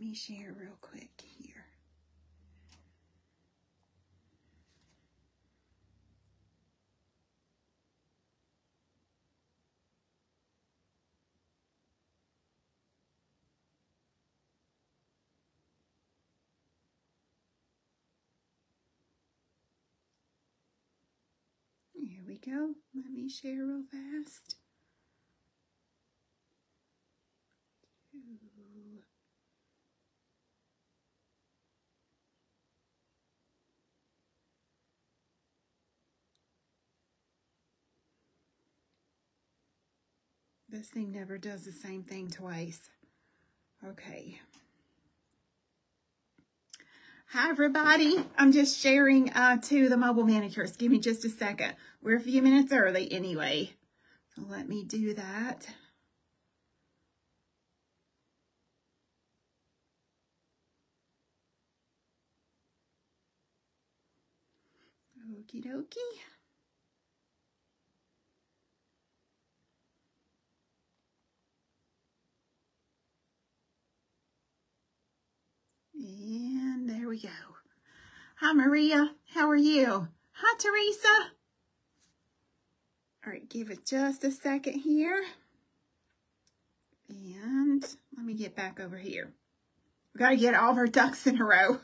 Let me share real quick here. Here we go. Let me share real fast. This thing never does the same thing twice. Okay. Hi, everybody. I'm just sharing uh, to the mobile manicurist. Give me just a second. We're a few minutes early anyway. So let me do that. Okie dokie. And there we go. Hi, Maria. How are you? Hi, Teresa. All right, give it just a second here. And let me get back over here. We got to get all of our ducks in a row.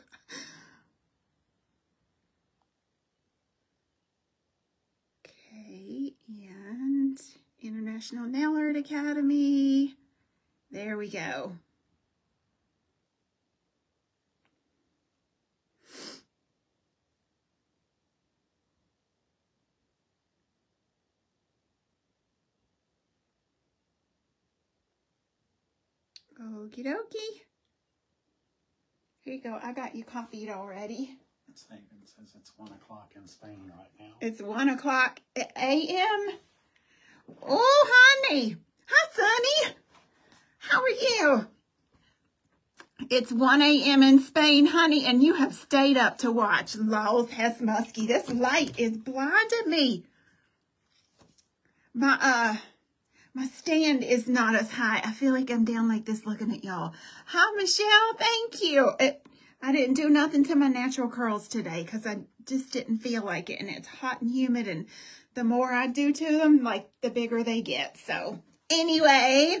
Okay, and International Nail Art Academy. There we go. Okie dokie. Here you go. I got you coffeeed already. It's it says it's one o'clock in Spain right now. It's 1 o'clock a.m. Oh, honey. Hi, Sonny. How are you? It's 1 a.m. in Spain, honey, and you have stayed up to watch Laws Has Muskie. This light is blinding me. My, uh, my stand is not as high. I feel like I'm down like this looking at y'all. Hi, Michelle. Thank you. It, I didn't do nothing to my natural curls today because I just didn't feel like it. And it's hot and humid. And the more I do to them, like the bigger they get. So anyway,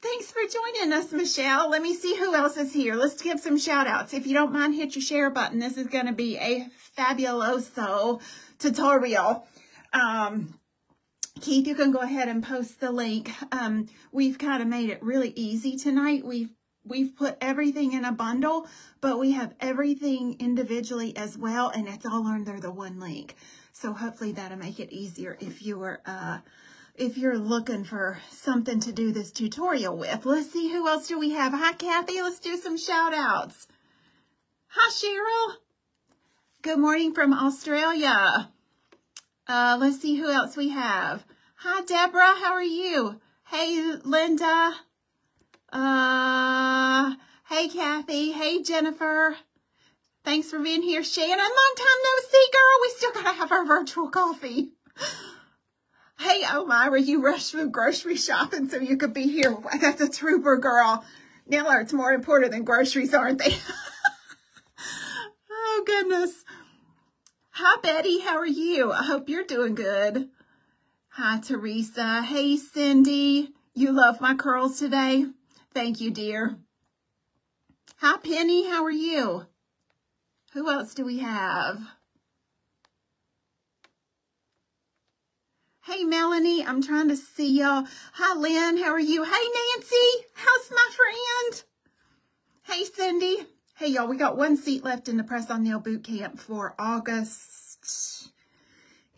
thanks for joining us, Michelle. Let me see who else is here. Let's give some shout outs. If you don't mind, hit your share button. This is going to be a fabuloso tutorial. Um, Keith, you can go ahead and post the link. Um, we've kind of made it really easy tonight. We've we've put everything in a bundle, but we have everything individually as well, and it's all under the one link. So hopefully that'll make it easier if you're uh, if you're looking for something to do this tutorial with. Let's see who else do we have. Hi, Kathy. Let's do some shout outs. Hi, Cheryl. Good morning from Australia. Uh, let's see who else we have. Hi, Deborah. How are you? Hey, Linda. Uh, hey, Kathy. Hey, Jennifer. Thanks for being here. Shannon, long time no see, girl. We still got to have our virtual coffee. Hey, Elmira, you rushed through grocery shopping so you could be here. That's a trooper, girl. Nail art's more important than groceries, aren't they? oh, goodness. Hi, Betty. How are you? I hope you're doing good. Hi, Teresa. Hey, Cindy. You love my curls today? Thank you, dear. Hi, Penny. How are you? Who else do we have? Hey, Melanie. I'm trying to see y'all. Hi, Lynn. How are you? Hey, Nancy. How's my friend? Hey, Cindy. Hey, y'all. We got one seat left in the Press on Nail Boot Camp for August.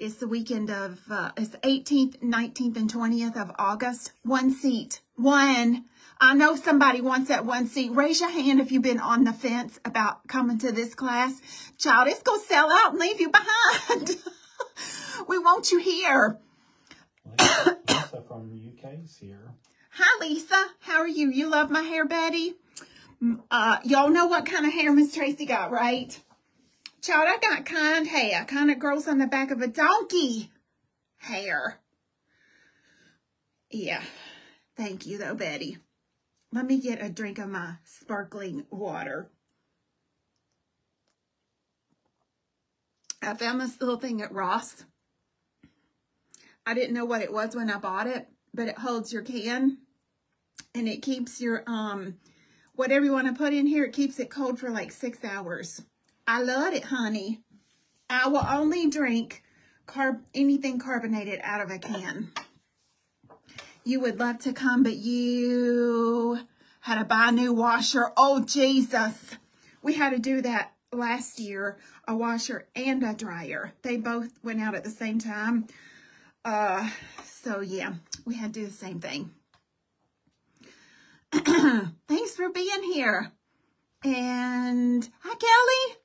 It's the weekend of, uh, it's 18th, 19th, and 20th of August. One seat. One. I know somebody wants that one seat. Raise your hand if you've been on the fence about coming to this class. Child, it's going to sell out and leave you behind. we want you here. Lisa from the UK is here. Hi, Lisa. How are you? You love my hair, Betty? Uh, y'all know what kind of hair Miss Tracy got, right? Child, I got kind hair. Kind of grows on the back of a donkey hair. Yeah. Thank you, though, Betty. let me get a drink of my sparkling water. I found this little thing at Ross. I didn't know what it was when I bought it, but it holds your can and it keeps your, um, whatever you want to put in here, it keeps it cold for like six hours. I love it, honey. I will only drink carb anything carbonated out of a can. You would love to come, but you had to buy a new washer. Oh, Jesus. We had to do that last year, a washer and a dryer. They both went out at the same time. Uh, so yeah, we had to do the same thing. Thanks for being here. And hi, Kelly.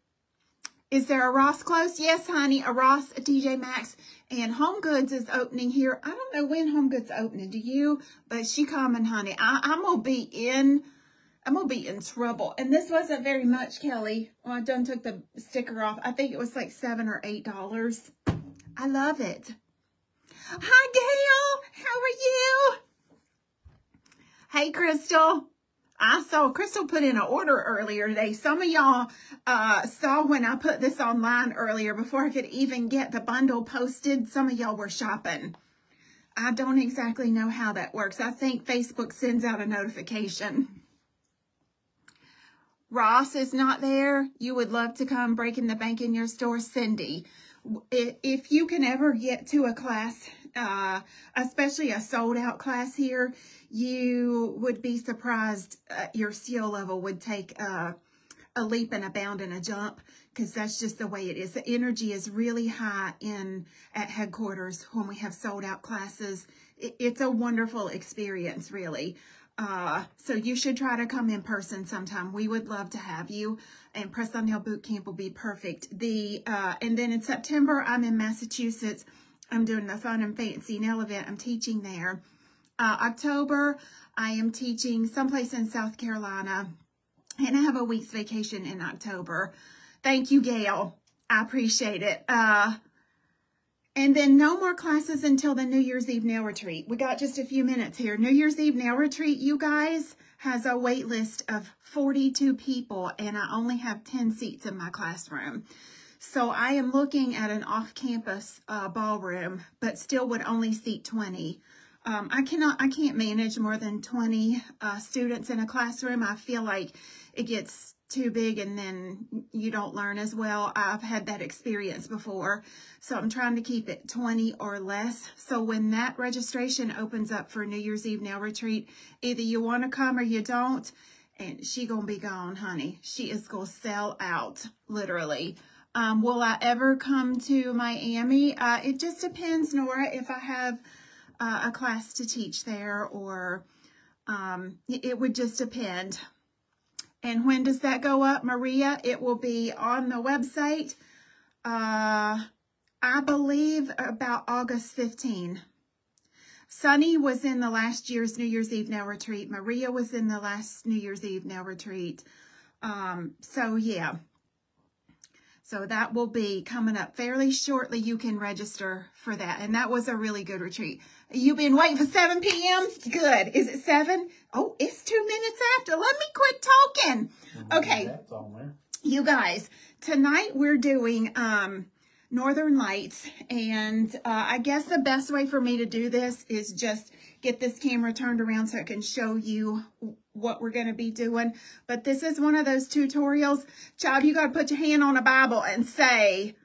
Is there a Ross close? Yes, honey, a Ross, a TJ Maxx, and Home Goods is opening here. I don't know when Home Goods opening. Do you? But she coming, honey. I, I'm gonna be in. I'm gonna be in trouble. And this wasn't very much, Kelly. Well, I done took the sticker off. I think it was like seven or eight dollars. I love it. Hi, Gail. How are you? Hey, Crystal. I saw Crystal put in an order earlier today. Some of y'all uh, saw when I put this online earlier before I could even get the bundle posted. Some of y'all were shopping. I don't exactly know how that works. I think Facebook sends out a notification. Ross is not there. You would love to come breaking the bank in your store. Cindy, if you can ever get to a class, uh, especially a sold out class here, you would be surprised uh, your skill level would take a leap and a bound and a jump because that's just the way it is. The energy is really high in at headquarters when we have sold out classes. It, it's a wonderful experience, really. Uh, so you should try to come in person sometime. We would love to have you. And Press on Nail Boot Camp will be perfect. The uh, And then in September, I'm in Massachusetts. I'm doing the Fun and Fancy Nail event. I'm teaching there. Uh, October, I am teaching someplace in South Carolina. And I have a week's vacation in October. Thank you, Gail. I appreciate it. Uh, and then no more classes until the New Year's Eve nail retreat. We got just a few minutes here. New Year's Eve nail retreat, you guys, has a wait list of 42 people, and I only have 10 seats in my classroom. So I am looking at an off-campus uh, ballroom, but still would only seat 20. Um, I cannot, I can't manage more than 20 uh, students in a classroom. I feel like it gets too big and then you don't learn as well. I've had that experience before. So I'm trying to keep it 20 or less. So when that registration opens up for New Year's Eve nail retreat, either you want to come or you don't. And she gonna be gone, honey. She is gonna sell out, literally. Um, will I ever come to Miami? Uh, it just depends, Nora, if I have uh, a class to teach there or um, it would just depend. And when does that go up, Maria? It will be on the website, uh, I believe about August 15. Sunny was in the last year's New Year's Eve Nail Retreat. Maria was in the last New Year's Eve Nail Retreat. Um, so, yeah. So that will be coming up fairly shortly. You can register for that. And that was a really good retreat. You've been waiting for 7 p.m.? Good. Is it 7? Oh, it's two minutes after. Let me quit talking. Okay. You guys, tonight we're doing um, Northern Lights. And uh, I guess the best way for me to do this is just get this camera turned around so I can show you what we're going to be doing. But this is one of those tutorials. Child, you got to put your hand on a Bible and say,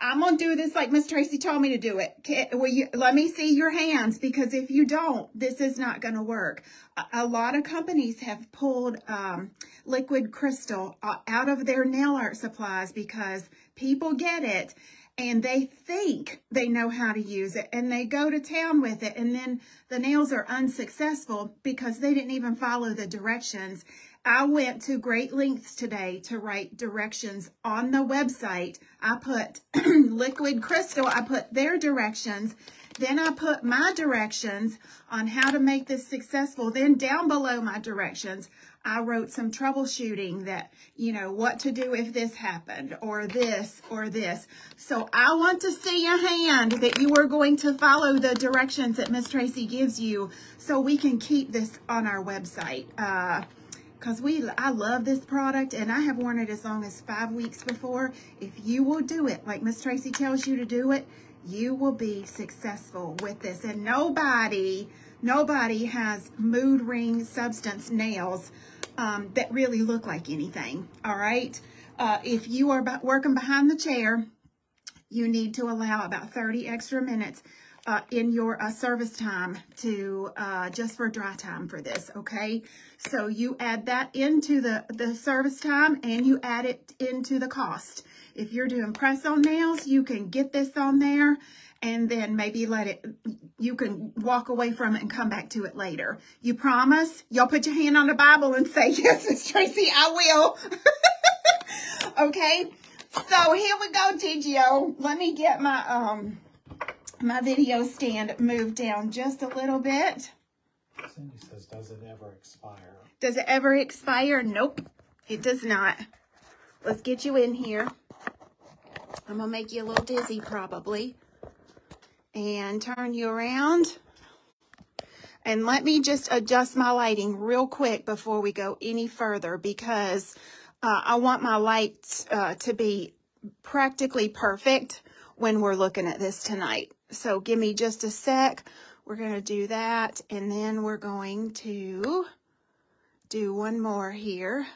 I'm going to do this like Miss Tracy told me to do it. Can, will you, let me see your hands because if you don't, this is not going to work. A, a, lot of companies have pulled um, liquid crystal uh, out of their nail art supplies because people get it and they think they know how to use it and they go to town with it and then the nails are unsuccessful because they didn't even follow the directions. I went to great lengths today to write directions on the website. I put liquid crystal, I put their directions, then I put my directions on how to make this successful. Then down below my directions, I wrote some troubleshooting that, you know, what to do if this happened or this or this. So I want to see a hand that you are going to follow the directions that Miss Tracy gives you so we can keep this on our website. Uh, because we I love this product and I have worn it as long as five weeks before. If you will do it like Miss Tracy tells you to do it, you will be successful with this. And nobody, nobody has mood ring substance nails um, that really look like anything, all right? Uh, if you are working behind the chair, you need to allow about 30 extra minutes uh, in your uh, service time to uh, just for dry time for this, okay? So you add that into the, the service time and you add it into the cost. If you're doing press-on nails, you can get this on there and then maybe let it, you can walk away from it and come back to it later. You promise? Y'all put your hand on the Bible and say, yes, Miss Tracy, I will. okay? So here we go, TGO. Let me get my, um, my video stand moved down just a little bit. Cindy says, does it ever expire? Does it ever expire? Nope, it does not. Let's get you in here. I'm going to make you a little dizzy probably. And turn you around. And let me just adjust my lighting real quick before we go any further because uh, I want my lights uh, to be practically perfect when we're looking at this tonight. So give me just a sec. We're going to do that. And then we're going to do one more here.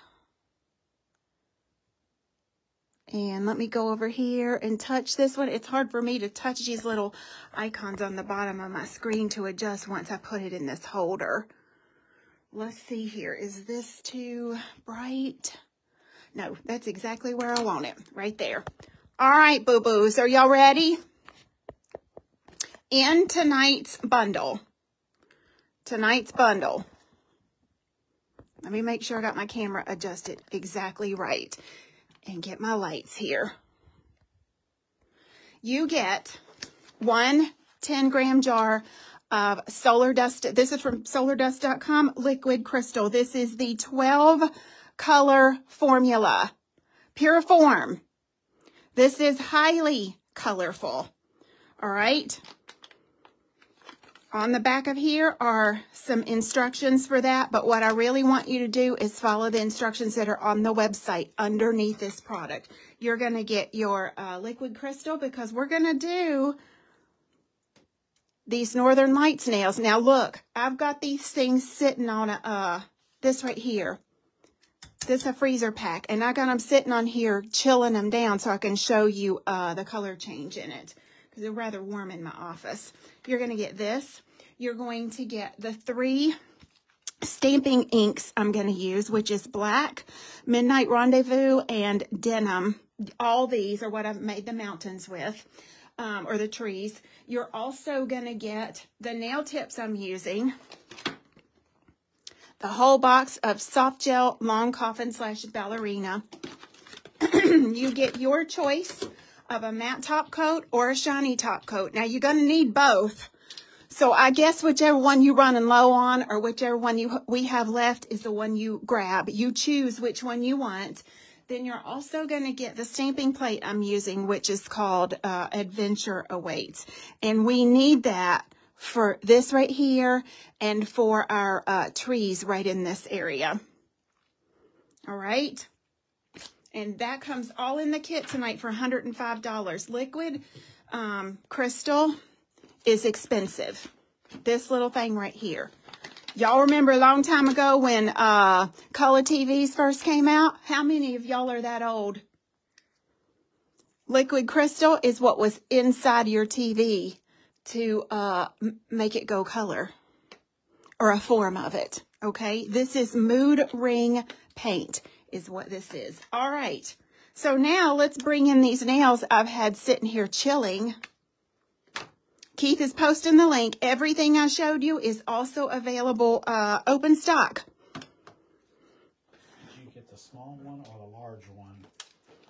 And let me go over here and touch this one. It's hard for me to touch these little icons on the bottom of my screen to adjust once I put it in this holder. Let's see here. Is this too bright? No, that's exactly where I want it. Right there. All right, boo-boos. Are y'all ready? In tonight's bundle. Tonight's bundle. Let me make sure I got my camera adjusted exactly right and get my lights here. You get one 10 gram jar of Solar Dust. This is from solardust.com, liquid crystal. This is the 12 color formula, Puriform. This is highly colorful. All right. On the back of here are some instructions for that, but what I really want you to do is follow the instructions that are on the website underneath this product. You're going to get your uh, liquid crystal because we're going to do these Northern Lights nails. Now look, I've got these things sitting on a, uh, this right here. This is a freezer pack, and I got them sitting on here, chilling them down so I can show you uh, the color change in it they're rather warm in my office. You're going to get this. You're going to get the three stamping inks I'm going to use, which is black, Midnight Rendezvous, and denim. All these are what I've made the mountains with, um, or the trees. You're also going to get the nail tips I'm using, the whole box of soft gel long coffin slash ballerina. you get your choice of a matte top coat or a shiny top coat. Now, you're going to need both. So I guess whichever one you're running low on or whichever one you we have left is the one you grab. You choose which one you want. Then you're also going to get the stamping plate I'm using, which is called uh, Adventure Awaits. And we need that for this right here and for our uh, trees right in this area. All right. And that comes all in the kit tonight for $105. Liquid um, crystal is expensive. This little thing right here. Y'all remember a long time ago when uh, color TVs first came out? How many of y'all are that old? Liquid crystal is what was inside your TV to uh, make it go color or a form of it. Okay, this is Mood Ring Paint is what this is. All right. So now let's bring in these nails I've had sitting here chilling. Keith is posting the link. Everything I showed you is also available uh, open stock. Did you get the small one or the large one?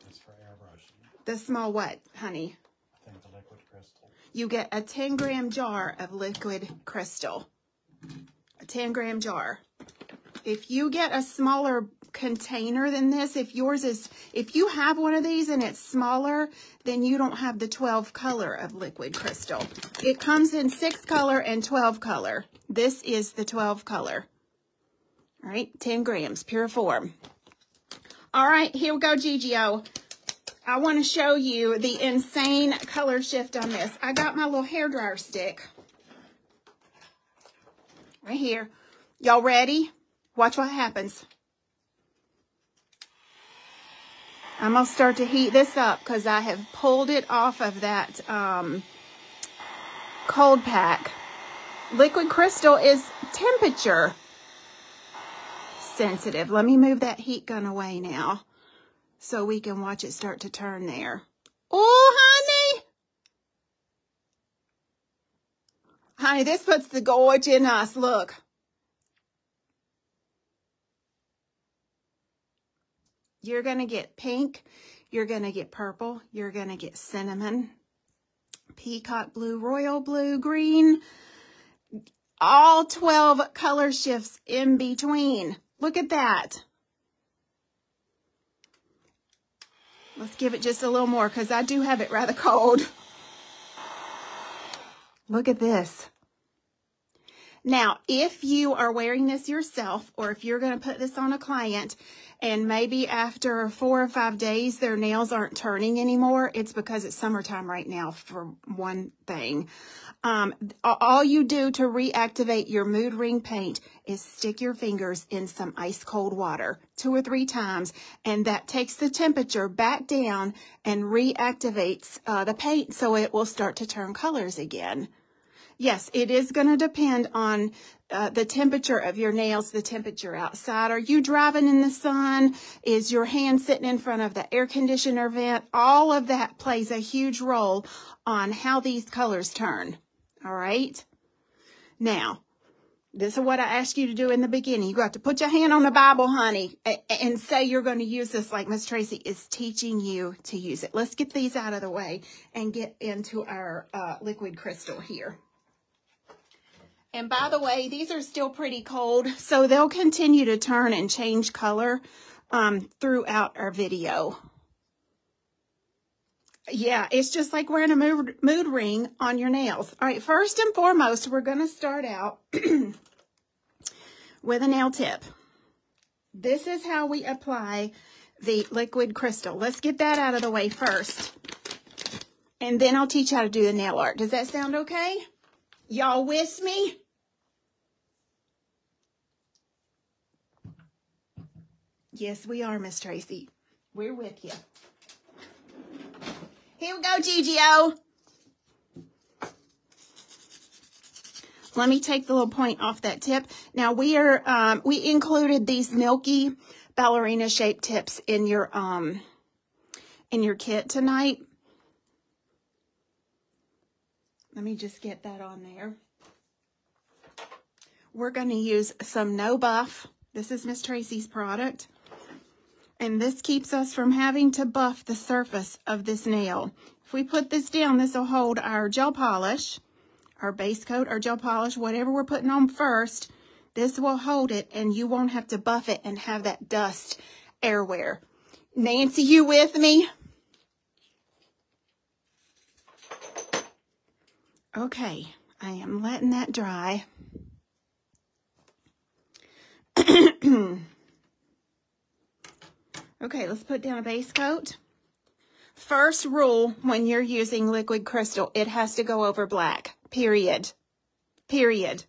It's for airbrushing. The small what, honey? I think the liquid crystal. You get a 10 gram jar of liquid crystal. A 10 gram jar If you get a smaller container than this, if yours is, if you have one of these and it's smaller, then you don't have the 12 color of liquid crystal. It comes in 6 color and 12 color. This is the 12 color. All right, 10 grams, pure form. All right, here we go, Gigio. I want to show you the insane color shift on this. I got my little hair dryer stick right here. Y'all ready? Watch what happens. I'm going to start to heat this up because I have pulled it off of that um, cold pack. Liquid crystal is temperature sensitive. Let me move that heat gun away now so we can watch it start to turn there. Oh, honey. Honey, this puts the gorge in us. Look. You're going to get pink. You're going to get purple. You're going to get cinnamon, peacock blue, royal blue, green. All 12 color shifts in between. Look at that. Let's give it just a little more because I do have it rather cold. Look at this. Now, if you are wearing this yourself or if you're going to put this on a client and maybe after four or five days their nails aren't turning anymore, it's because it's summertime right now for one thing. Um, all you do to reactivate your mood ring paint is stick your fingers in some ice cold water two or three times, and that takes the temperature back down and reactivates uh, the paint so it will start to turn colors again. Yes, it is going to depend on uh, the temperature of your nails, the temperature outside. Are you driving in the sun? Is your hand sitting in front of the air conditioner vent? All of that plays a huge role on how these colors turn. All right. Now, this is what I asked you to do in the beginning. You got to put your hand on the Bible, honey, and say you're going to use this like Miss Tracy is teaching you to use it. Let's get these out of the way and get into our uh, liquid crystal here. And by the way, these are still pretty cold, so they'll continue to turn and change color um, throughout our video yeah, it's just like wearing a mood, mood ring on your nails. All right, first and foremost, we're going to start out with a nail tip. This is how we apply the liquid crystal. Let's get that out of the way first. And then I'll teach you how to do the nail art. Does that sound okay? Y'all with me? Yes, we are, Miss Tracy. We're with you. Here we go, Gigio. Let me take the little point off that tip. Now we are, um, we included these milky ballerina shaped tips in your, um, in your kit tonight. Let me just get that on there. We're going to use some No Buff. This is Miss Tracy's product. And this keeps us from having to buff the surface of this nail. If we put this down, this will hold our gel polish, our base coat, our gel polish, whatever we're putting on first. This will hold it and you won't have to buff it and have that dust airwear. Nancy, you with me? Okay, I am letting that dry. Okay, let's put down a base coat. First rule when you're using liquid crystal, it has to go over black, period. Period.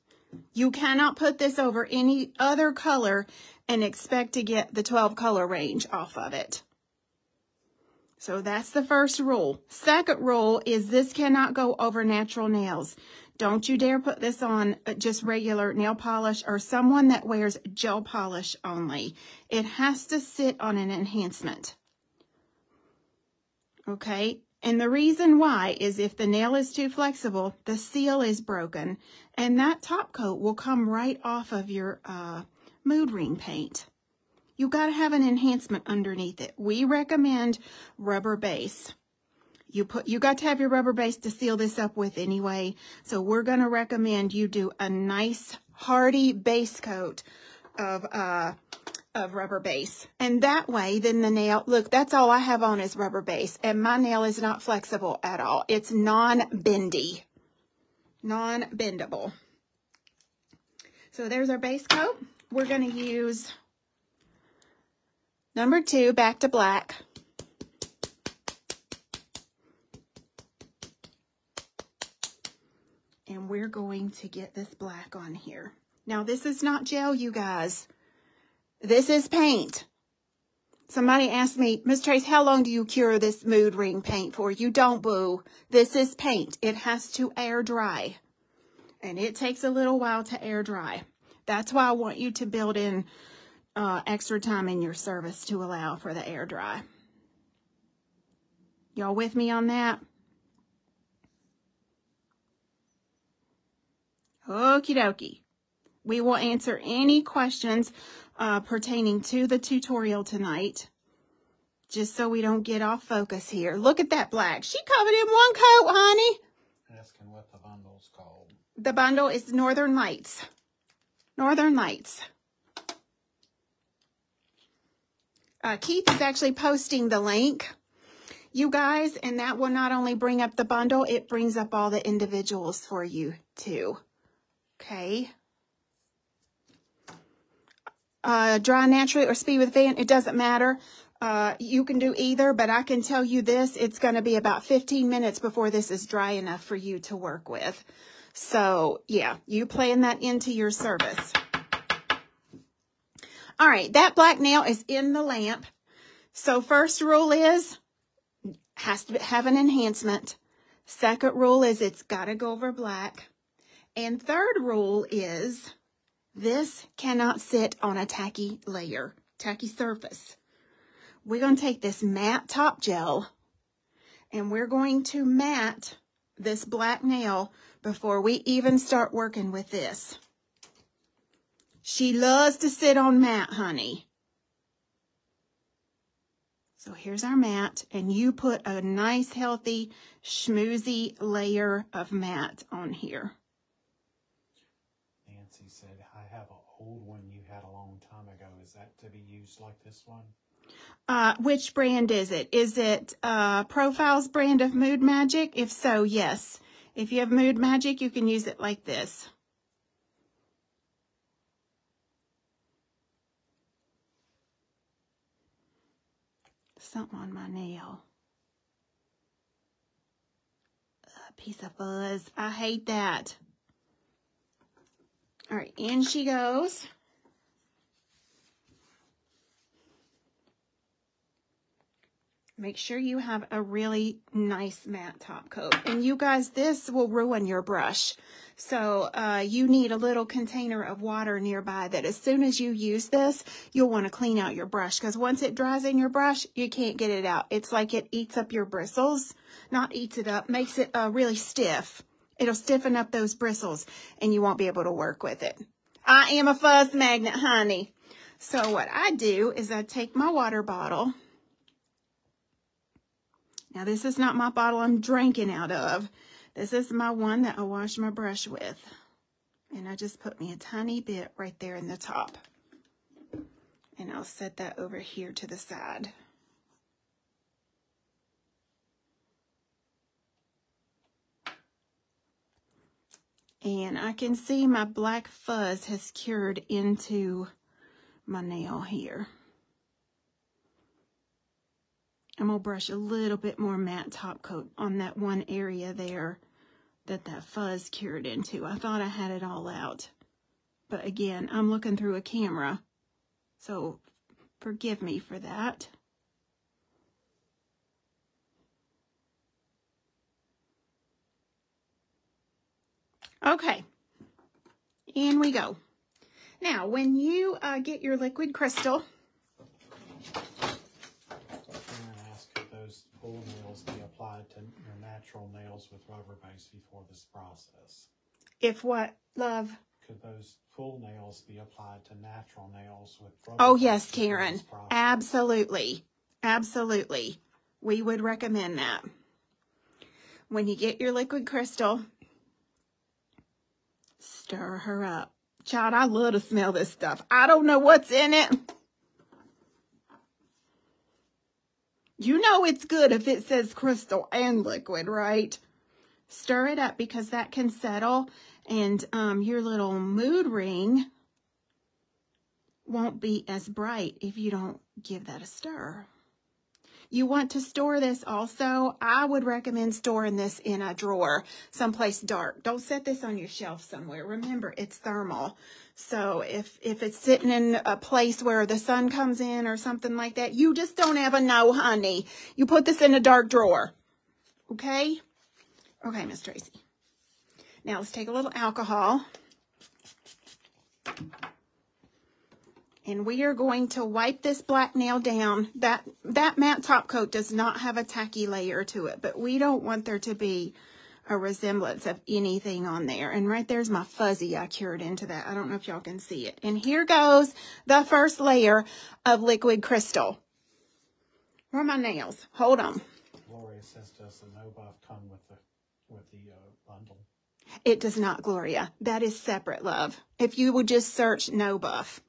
You cannot put this over any other color and expect to get the 12 color range off of it. So that's the first rule. Second rule is this cannot go over natural nails. Don't you dare put this on uh, just regular nail polish or someone that wears gel polish only. It has to sit on an enhancement. Okay, and the reason why is if the nail is too flexible, the seal is broken, and that top coat will come right off of your uh, mood ring paint. You've got to have an enhancement underneath it. We recommend rubber base. You put you got to have your rubber base to seal this up with anyway. So we're going to recommend you do a nice hardy base coat of, uh, of rubber base. And that way, then the nail, look, that's all I have on is rubber base. And my nail is not flexible at all. It's non-bendy, non-bendable. So there's our base coat. We're going to use number two, back to black. And we're going to get this black on here. Now, this is not gel, you guys. This is paint. Somebody asked me, Miss Trace, how long do you cure this mood ring paint for? You don't, boo. This is paint. It has to air dry. And it takes a little while to air dry. That's why I want you to build in uh, extra time in your service to allow for the air dry. Y'all with me on that? Okie dokie. We will answer any questions uh, pertaining to the tutorial tonight, just so we don't get off focus here. Look at that black. She covered in one coat, honey. Asking what the bundle's called. The bundle is Northern Lights. Northern Lights. Uh, Keith is actually posting the link, you guys, and that will not only bring up the bundle, it brings up all the individuals for you too. Okay uh, dry naturally or speed with fan, it doesn't matter. Uh, you can do either, but I can tell you this, it's going to be about 15 minutes before this is dry enough for you to work with. So, yeah, you plan that into your service. All right, that black nail is in the lamp. So first rule is, has to have an enhancement. Second rule is it's got to go over black. And third rule is this cannot sit on a tacky layer, tacky surface. We're going to take this matte top gel and we're going to matte this black nail before we even start working with this. She loves to sit on matte, honey. So here's our matte, and you put a nice, healthy, schmoozy layer of matte on here. old one you had a long time ago. Is that to be used like this one? Uh, which brand is it? Is it uh, Profiles brand of Mood Magic? If so, yes. If you have Mood Magic, you can use it like this. Something on my nail. A piece of fuzz. I hate that. All right, in she goes. Make sure you have a really nice matte top coat. And you guys, this will ruin your brush. So uh, you need a little container of water nearby that as soon as you use this, you'll want to clean out your brush. Because once it dries in your brush, you can't get it out. It's like it eats up your bristles. Not eats it up, makes it uh, really stiff. It'll stiffen up those bristles and you won't be able to work with it. I am a fuzz magnet, honey. So what I do is I take my water bottle. Now this is not my bottle I'm drinking out of. This is my one that I wash my brush with. And I just put me a tiny bit right there in the top. And I'll set that over here to the side. And I can see my black fuzz has cured into my nail here. I'm to brush a little bit more matte top coat on that one area there that that fuzz cured into. I thought I had it all out. But again, I'm looking through a camera. So forgive me for that. Okay, in we go. Now, when you uh, get your liquid crystal, full nails be applied to your natural nails with rubber base before this process. If what, love? Could those full nails be applied to natural nails with rubber Oh, yes, Karen. Absolutely. Absolutely. We would recommend that. When you get your liquid crystal, stir her up. Child, I love to smell this stuff. I don't know what's in it. You know it's good if it says crystal and liquid, right? Stir it up because that can settle and um, your little mood ring won't be as bright if you don't give that a stir. You want to store this also. I would recommend storing this in a drawer, someplace dark. Don't set this on your shelf somewhere. Remember, it's thermal. So if, if it's sitting in a place where the sun comes in or something like that, you just don't ever know, honey. You put this in a dark drawer. Okay? Okay, Miss Tracy. Now let's take a little alcohol. And we are going to wipe this black nail down. That, that matte top coat does not have a tacky layer to it, but we don't want there to be a resemblance of anything on there. And right there's my fuzzy I cured into that. I don't know if y'all can see it. And here goes the first layer of liquid crystal. Where are my nails? Hold on. Gloria says, does the no buff come with the, with the uh, bundle? It does not, Gloria. That is separate, love. If you would just search no buff.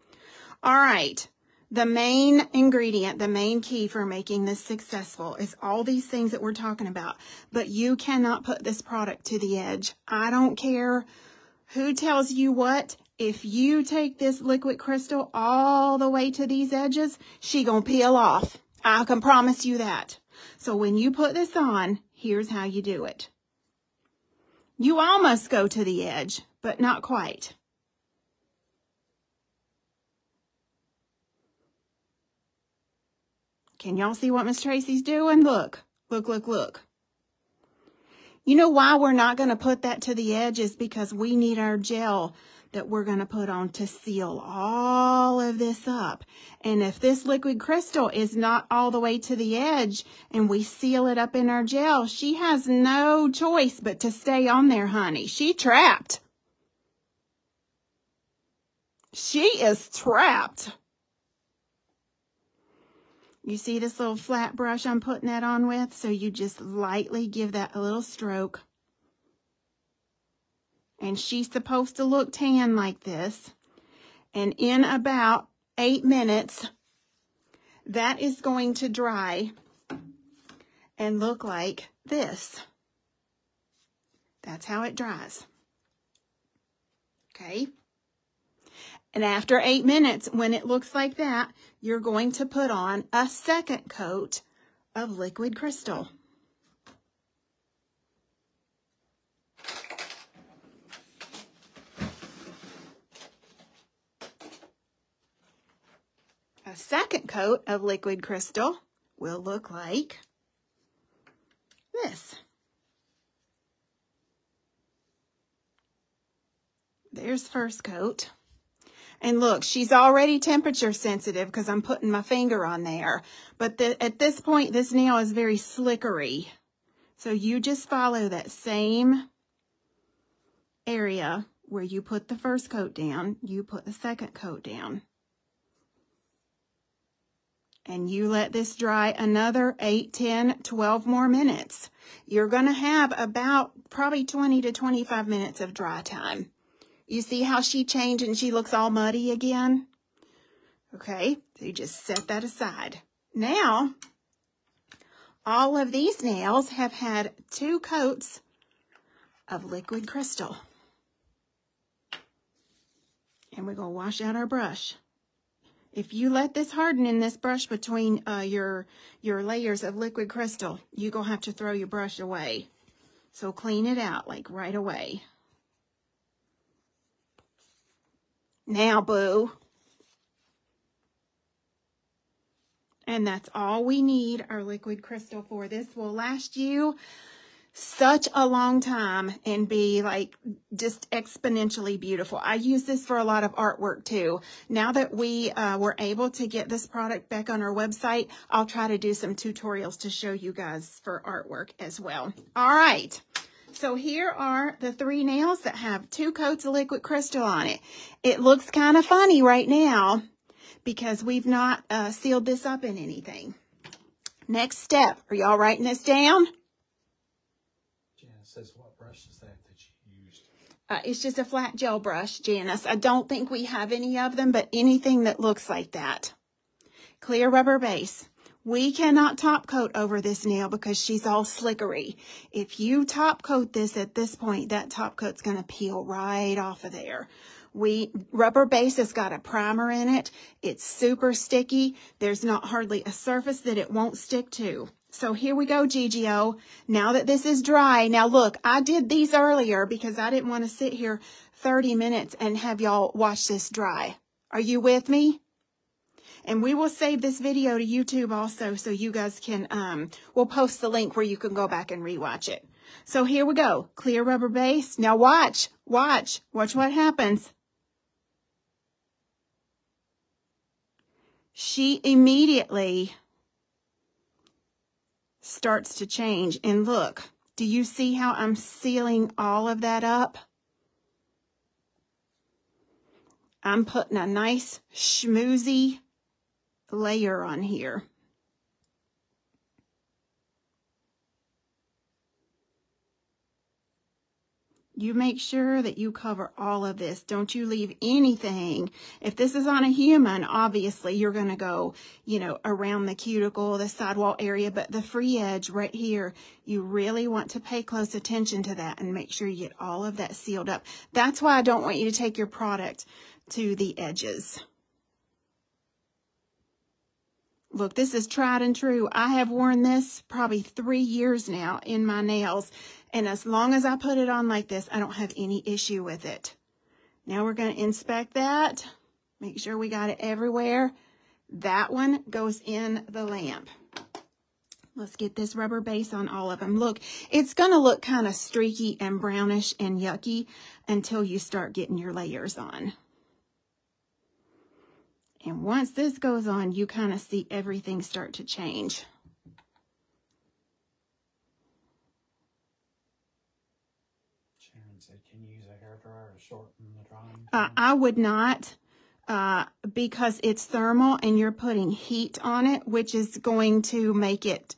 All right. The main ingredient, the main key for making this successful is all these things that we're talking about. But you cannot put this product to the edge. I don't care who tells you what. If you take this liquid crystal all the way to these edges, she gonna peel off. I can promise you that. So when you put this on, here's how you do it. You almost go to the edge, but not quite. Can y'all see what Miss Tracy's doing? Look, look, look, look. You know why we're not going to put that to the edge is because we need our gel that we're going to put on to seal all of this up. And if this liquid crystal is not all the way to the edge and we seal it up in our gel, she has no choice but to stay on there, honey. She trapped. She is trapped. You see this little flat brush I'm putting that on with? So you just lightly give that a little stroke. And she's supposed to look tan like this. And in about eight minutes, that is going to dry and look like this. That's how it dries. Okay. And after eight minutes, when it looks like that, you're going to put on a second coat of liquid crystal. A second coat of liquid crystal will look like this. There's first coat. And look, she's already temperature sensitive because I'm putting my finger on there. But the, at this point, this nail is very slickery. So you just follow that same area where you put the first coat down, you put the second coat down. And you let this dry another 8, 10, 12 more minutes. You're going to have about probably 20 to 25 minutes of dry time. You see how she changed and she looks all muddy again? Okay, so you just set that aside. Now, all of these nails have had two coats of liquid crystal. And we're going to wash out our brush. If you let this harden in this brush between uh, your, your layers of liquid crystal, you're going to have to throw your brush away. So clean it out like right away. Now, boo. And that's all we need our liquid crystal for. This will last you such a long time and be like just exponentially beautiful. I use this for a lot of artwork too. Now that we uh, were able to get this product back on our website, I'll try to do some tutorials to show you guys for artwork as well. All right. So here are the three nails that have two coats of liquid crystal on it. It looks kind of funny right now because we've not uh, sealed this up in anything. Next step. Are y'all writing this down? Janice says, what brush is that that you used? Uh, it's just a flat gel brush, Janice. I don't think we have any of them, but anything that looks like that. Clear rubber base. We cannot top coat over this nail because she's all slickery. If you top coat this at this point, that top coat's going to peel right off of there. We Rubber base has got a primer in it. It's super sticky. There's not hardly a surface that it won't stick to. So here we go, GGO. Now that this is dry, now look, I did these earlier because I didn't want to sit here 30 minutes and have y'all watch this dry. Are you with me? And we will save this video to YouTube also so you guys can, um, we'll post the link where you can go back and rewatch it. So here we go. Clear rubber base. Now watch, watch, watch what happens. She immediately starts to change. And look, do you see how I'm sealing all of that up? I'm putting a nice schmoozy layer on here. You make sure that you cover all of this. Don't you leave anything. If this is on a human, obviously you're going to go, you know, around the cuticle, the sidewall area, but the free edge right here, you really want to pay close attention to that and make sure you get all of that sealed up. That's why I don't want you to take your product to the edges. Look, this is tried and true. I have worn this probably three years now in my nails. And as long as I put it on like this, I don't have any issue with it. Now we're going to inspect that. Make sure we got it everywhere. That one goes in the lamp. Let's get this rubber base on all of them. Look, it's going to look kind of streaky and brownish and yucky until you start getting your layers on. And once this goes on, you kind of see everything start to change. Sharon said, can you use a hairdryer to shorten the drying uh, I would not uh, because it's thermal and you're putting heat on it, which is going to make it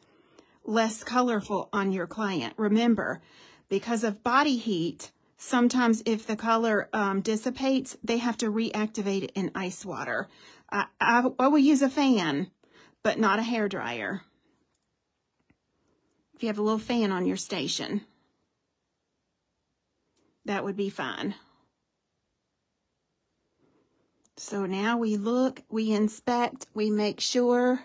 less colorful on your client. Remember, because of body heat, Sometimes if the color um, dissipates, they have to reactivate it in ice water. I, I, I will use a fan, but not a hair dryer. If you have a little fan on your station, that would be fine. So now we look, we inspect, we make sure.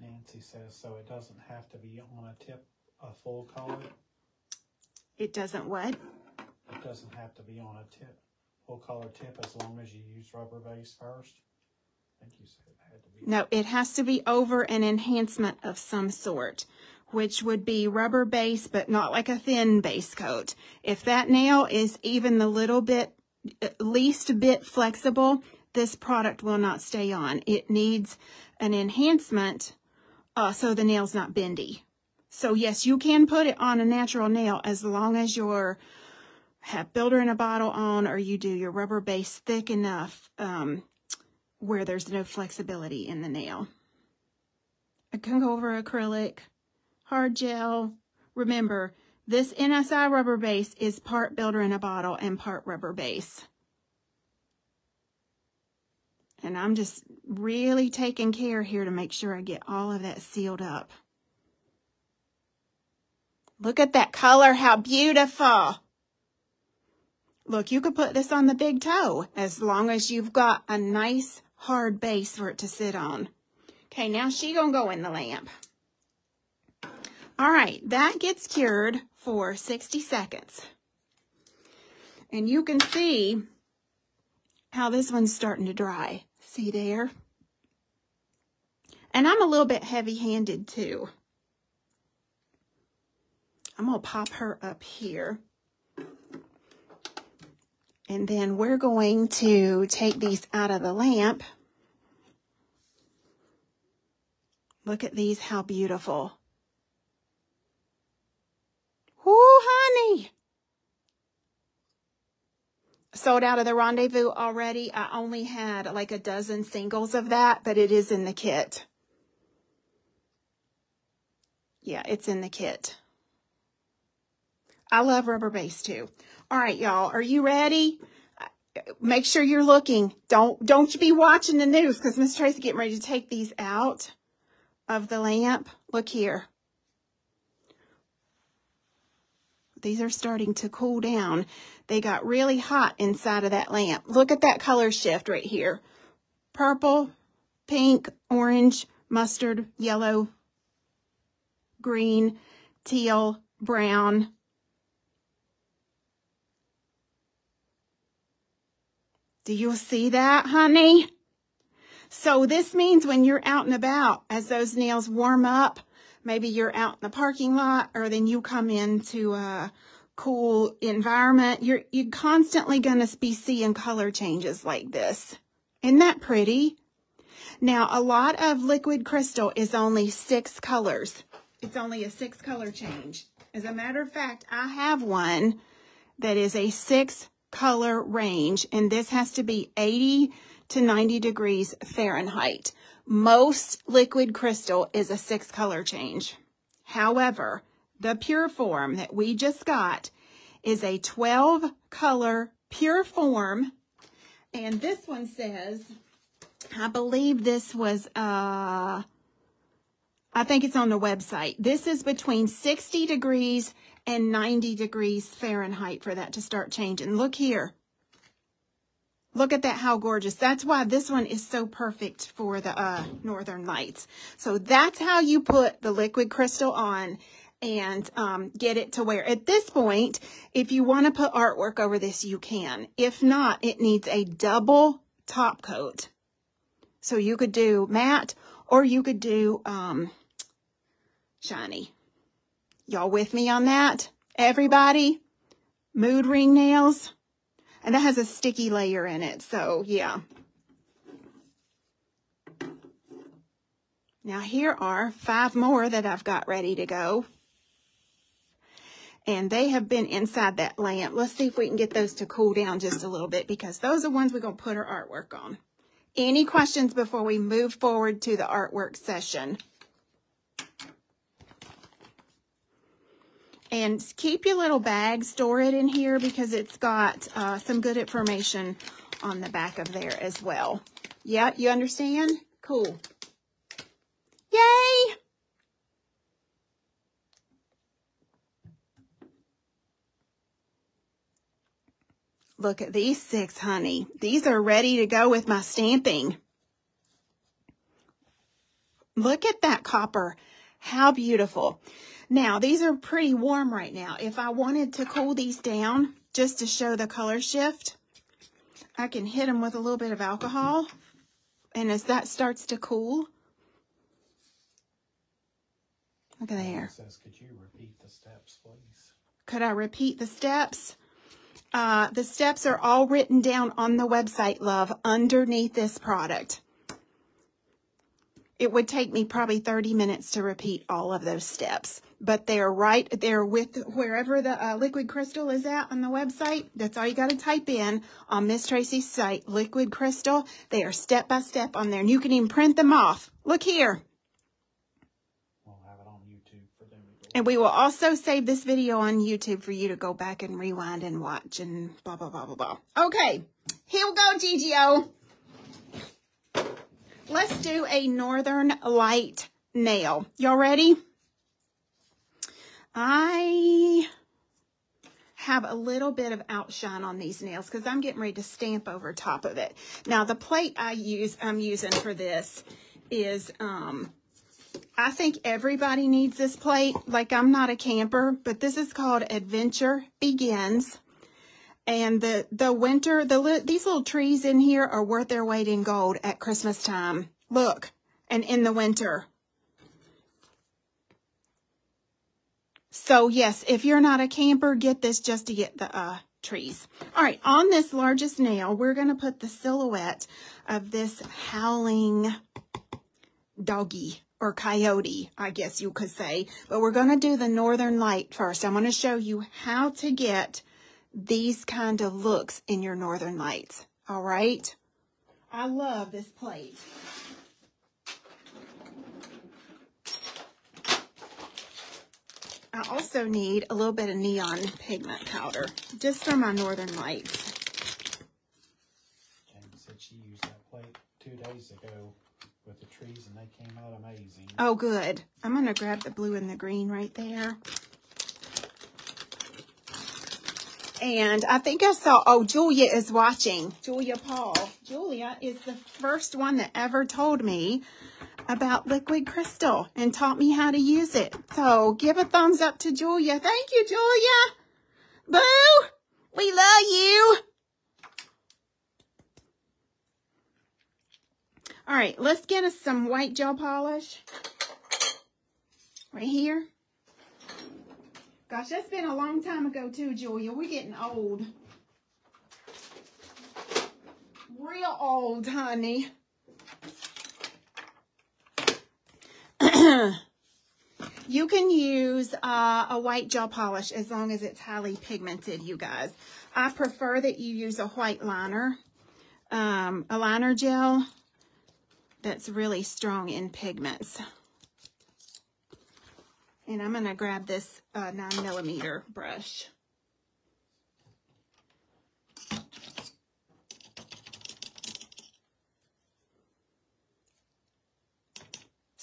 Nancy says, so it doesn't have to be on a tip, a full color. It doesn't what? It doesn't have to be on a tip, full color tip as long as you use rubber base first. I think you said it had to be. No, it has to be over an enhancement of some sort, which would be rubber base, but not like a thin base coat. If that nail is even the little bit, least bit flexible, this product will not stay on. It needs an enhancement uh, so the nail's not bendy. So yes, you can put it on a natural nail as long as you're have builder in a bottle on or you do your rubber base thick enough um, where there's no flexibility in the nail. I can go over acrylic, hard gel. Remember, this NSI rubber base is part builder in a bottle and part rubber base. And I'm just really taking care here to make sure I get all of that sealed up. Look at that color. How beautiful. Look, you could put this on the big toe as long as you've got a nice hard base for it to sit on. Okay, now she gonna go in the lamp. All right, that gets cured for 60 seconds. And you can see how this one's starting to dry. See there? And I'm a little bit heavy-handed too. I'm going to pop her up here. And then we're going to take these out of the lamp. Look at these, how beautiful. Whoo, honey. Sold out of the Rendezvous already. I only had like a dozen singles of that, but it is in the kit. Yeah, it's in the kit. I love rubber base too. All right, y'all, are you ready? Make sure you're looking. Don't don't you be watching the news because Miss Tracy getting ready to take these out of the lamp. Look here. These are starting to cool down. They got really hot inside of that lamp. Look at that color shift right here. Purple, pink, orange, mustard, yellow, green, teal, brown. Do you see that, honey? So this means when you're out and about, as those nails warm up, maybe you're out in the parking lot or then you come into a cool environment, you're, you're constantly going to be seeing color changes like this. Isn't that pretty? Now, a lot of liquid crystal is only six colors. It's only a six color change. As a matter of fact, I have one that is a six color range, and this has to be 80 to 90 degrees Fahrenheit. Most liquid crystal is a six color change. However, the pure form that we just got is a 12 color pure form. And this one says, I believe this was, uh, I think it's on the website. This is between 60 degrees and 90 degrees Fahrenheit for that to start changing. Look here. Look at that, how gorgeous. That's why this one is so perfect for the uh, Northern Lights. So that's how you put the liquid crystal on and um, get it to where at this point, if you want to put artwork over this, you can. If not, it needs a double top coat. So you could do matte or you could do um, shiny. Y'all with me on that? Everybody? Mood ring nails? And that has a sticky layer in it, so yeah. Now here are five more that I've got ready to go. And they have been inside that lamp. Let's see if we can get those to cool down just a little bit because those are ones we're going to put our artwork on. Any questions before we move forward to the artwork session? And keep your little bag, store it in here because it's got uh, some good information on the back of there as well. Yeah, you understand? Cool. Yay! Look at these six, honey. These are ready to go with my stamping. Look at that copper. How beautiful. Now, these are pretty warm right now. If I wanted to cool these down, just to show the color shift, I can hit them with a little bit of alcohol. And as that starts to cool, look at there. Says, could you repeat the steps, please? Could I repeat the steps? Uh, the steps are all written down on the website, love, underneath this product. It would take me probably 30 minutes to repeat all of those steps, but they're right there with wherever the uh, liquid crystal is at on the website. That's all you got to type in on Miss Tracy's site, liquid crystal. They are step by step on there, and you can even print them off. Look here. We'll have it on YouTube for them. And we will also save this video on YouTube for you to go back and rewind and watch and blah, blah, blah, blah, blah. Okay, here we go, GGO. Let's do a Northern Light nail. Y'all ready? I have a little bit of outshine on these nails because I'm getting ready to stamp over top of it. Now, the plate I use, I'm using for this is, um, I think everybody needs this plate. Like, I'm not a camper, but this is called Adventure Begins. And the, the winter, the these little trees in here are worth their weight in gold at Christmas time. Look, and in the winter. So yes, if you're not a camper, get this just to get the uh, trees. All right, on this largest nail, we're going to put the silhouette of this howling doggy or coyote, I guess you could say. But we're going to do the northern light first. I'm going to show you how to get these kind of looks in your northern lights. All right. I love this plate. I also need a little bit of neon pigment powder, just for my Northern Lights. Said she used that plate two days ago with the trees and they came out amazing. Oh, good. I'm going to grab the blue and the green right there. And I think I saw, oh, Julia is watching. Julia Paul. Julia is the first one that ever told me about liquid crystal and taught me how to use it. So give a thumbs up to Julia. Thank you, Julia. Boo! We love you. All right, let's get us some white gel polish. Right here. Gosh, that's been a long time ago too, Julia. We're getting old. Real old, honey. you can use uh, a white gel polish as long as it's highly pigmented, you guys. I prefer that you use a white liner, um, a liner gel that's really strong in pigments. And I'm going to grab this uh, 9 millimeter brush.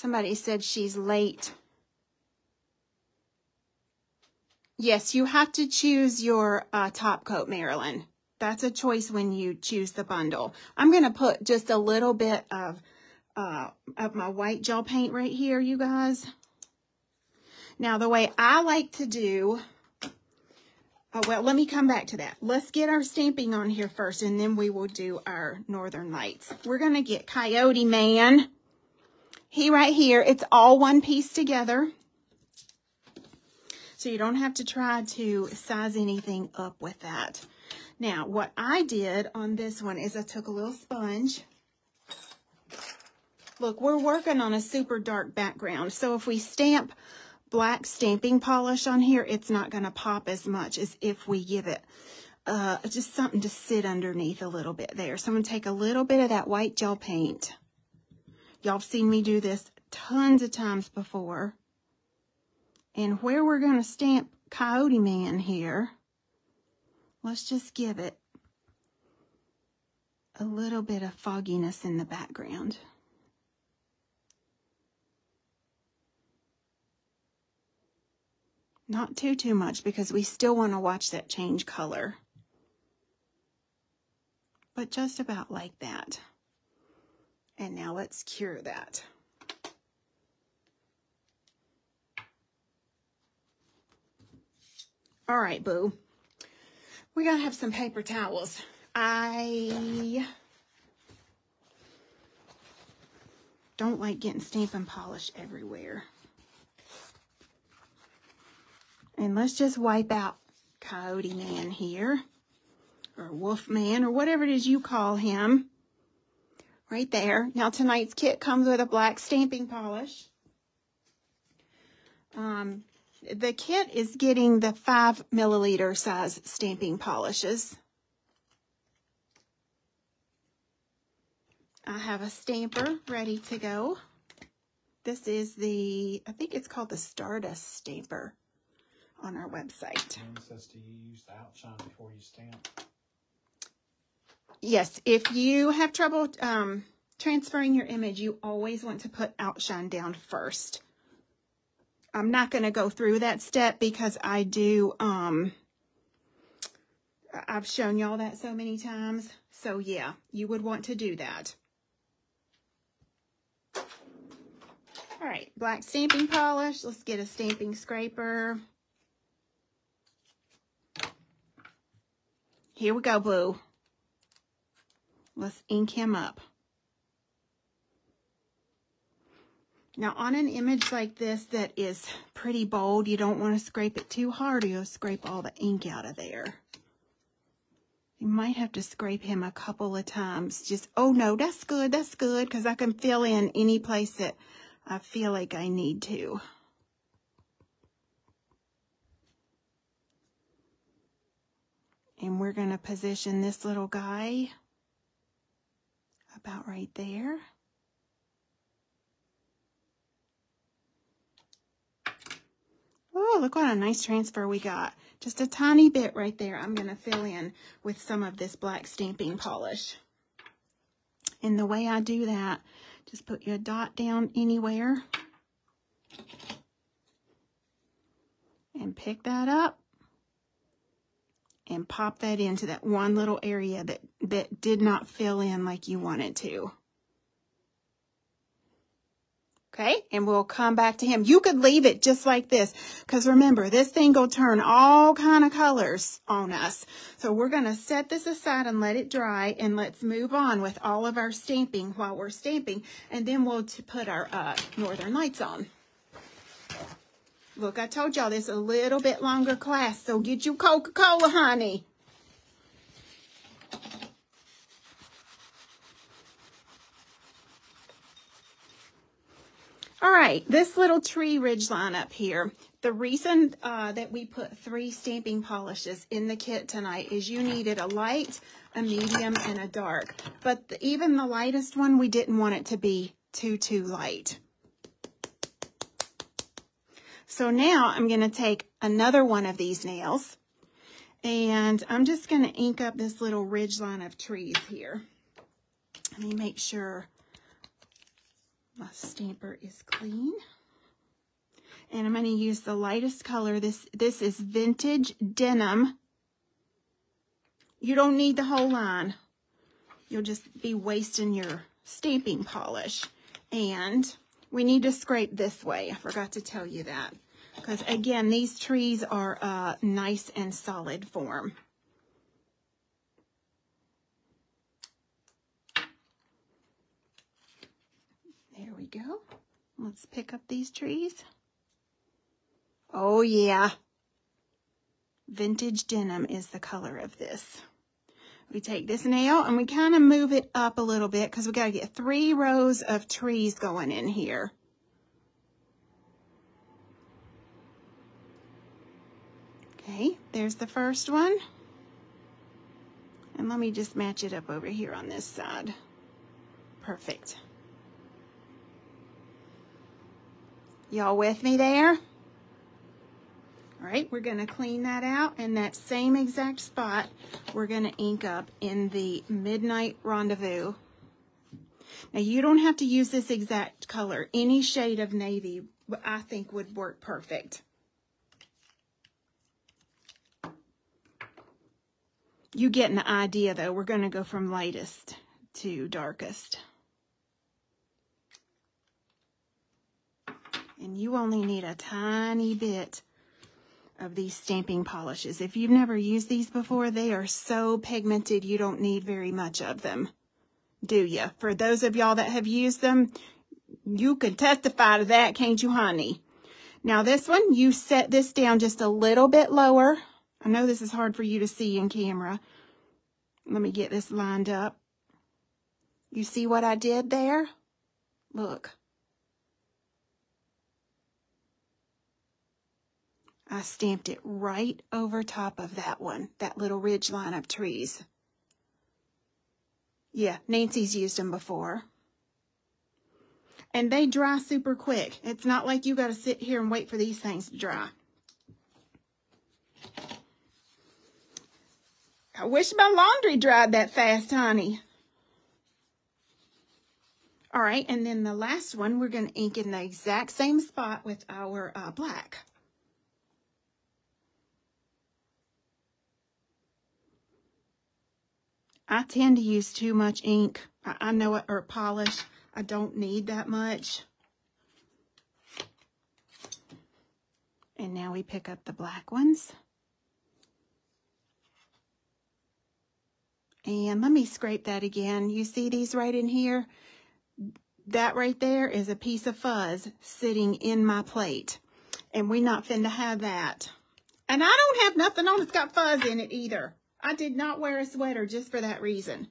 Somebody said she's late. Yes, you have to choose your uh, top coat, Marilyn. That's a choice when you choose the bundle. I'm going to put just a little bit of, uh, of my white gel paint right here, you guys. Now, the way I like to do, oh, well, let me come back to that. Let's get our stamping on here first, and then we will do our Northern Lights. We're going to get Coyote Man. He right here, it's all one piece together. So you don't have to try to size anything up with that. Now, what I did on this one is I took a little sponge. Look, we're working on a super dark background. So if we stamp black stamping polish on here, it's not going to pop as much as if we give it uh, just something to sit underneath a little bit there. So I'm going to take a little bit of that white gel paint. Y'all have seen me do this tons of times before. And where we're going to stamp Coyote Man here, let's just give it a little bit of fogginess in the background. Not too, too much because we still want to watch that change color. But just about like that. And now let's cure that. All right, boo. We gotta have some paper towels. I don't like getting stamp and polish everywhere. And let's just wipe out Coyote Man here, or Wolf Man, or whatever it is you call him. Right there. Now tonight's kit comes with a black stamping polish. Um, the kit is getting the 5 milliliter size stamping polishes. I have a stamper ready to go. This is the, I think it's called the Stardust Stamper on our website. Says to use the outshine before you stamp. Yes, if you have trouble um, transferring your image, you always want to put outshine down first. I'm not going to go through that step because I do, um, I've shown y'all that so many times. So yeah, you would want to do that. All right, black stamping polish. Let's get a stamping scraper. Here we go, boo. Let's ink him up. Now, on an image like this that is pretty bold, you don't want to scrape it too hard you'll scrape all the ink out of there. You might have to scrape him a couple of times. Just, oh no, that's good, that's good, because I can fill in any place that I feel like I need to. And we're going to position this little guy about right there. Oh, look what a nice transfer we got. Just a tiny bit right there. I'm going to fill in with some of this black stamping polish. And the way I do that, just put your dot down anywhere. And pick that up. And pop that into that one little area that, that did not fill in like you wanted to. Okay, and we'll come back to him. You could leave it just like this, because remember, this thing will turn all kind of colors on us. So we're going to set this aside and let it dry, and let's move on with all of our stamping while we're stamping, and then we'll put our uh, Northern Lights on. Look, I told y'all this a little bit longer class, so get you Coca-Cola, honey. All right, this little tree ridge line up here, the reason uh, that we put three stamping polishes in the kit tonight is you needed a light, a medium, and a dark. But the, even the lightest one, we didn't want it to be too, too light. So now I'm going to take another one of these nails, and I'm just going to ink up this little ridge line of trees here. Let me make sure my stamper is clean. And I'm going to use the lightest color. This, this is Vintage Denim. You don't need the whole line. You'll just be wasting your stamping polish. And we need to scrape this way. I forgot to tell you that. Because again, these trees are uh, nice and solid form. There we go. Let's pick up these trees. Oh yeah. Vintage denim is the color of this. We take this nail and we kind of move it up a little bit because we got to get three rows of trees going in here. Okay, there's the first one. And let me just match it up over here on this side. Perfect. Y'all with me there? All right, we're going to clean that out. And that same exact spot, we're going to ink up in the Midnight Rendezvous. Now, you don't have to use this exact color. Any shade of navy, I think, would work perfect. You get an idea, though. We're going to go from lightest to darkest. And you only need a tiny bit of these stamping polishes. If you've never used these before, they are so pigmented you don't need very much of them, do you? For those of y'all that have used them, you could testify to that, can't you, honey? Now this one, you set this down just a little bit lower. I know this is hard for you to see in camera. Let me get this lined up. You see what I did there? Look. I stamped it right over top of that one, that little ridge line of trees. Yeah, Nancy's used them before. And they dry super quick. It's not like you got to sit here and wait for these things to dry. I wish my laundry dried that fast, honey. All right, and then the last one, we're going to ink in the exact same spot with our uh, black. I tend to use too much ink. I, I know it, or polish. I don't need that much. And now we pick up the black ones. And let me scrape that again. You see these right in here? That right there is a piece of fuzz sitting in my plate. And we're not finna have that. And I don't have nothing on that's got fuzz in it either. I did not wear a sweater just for that reason.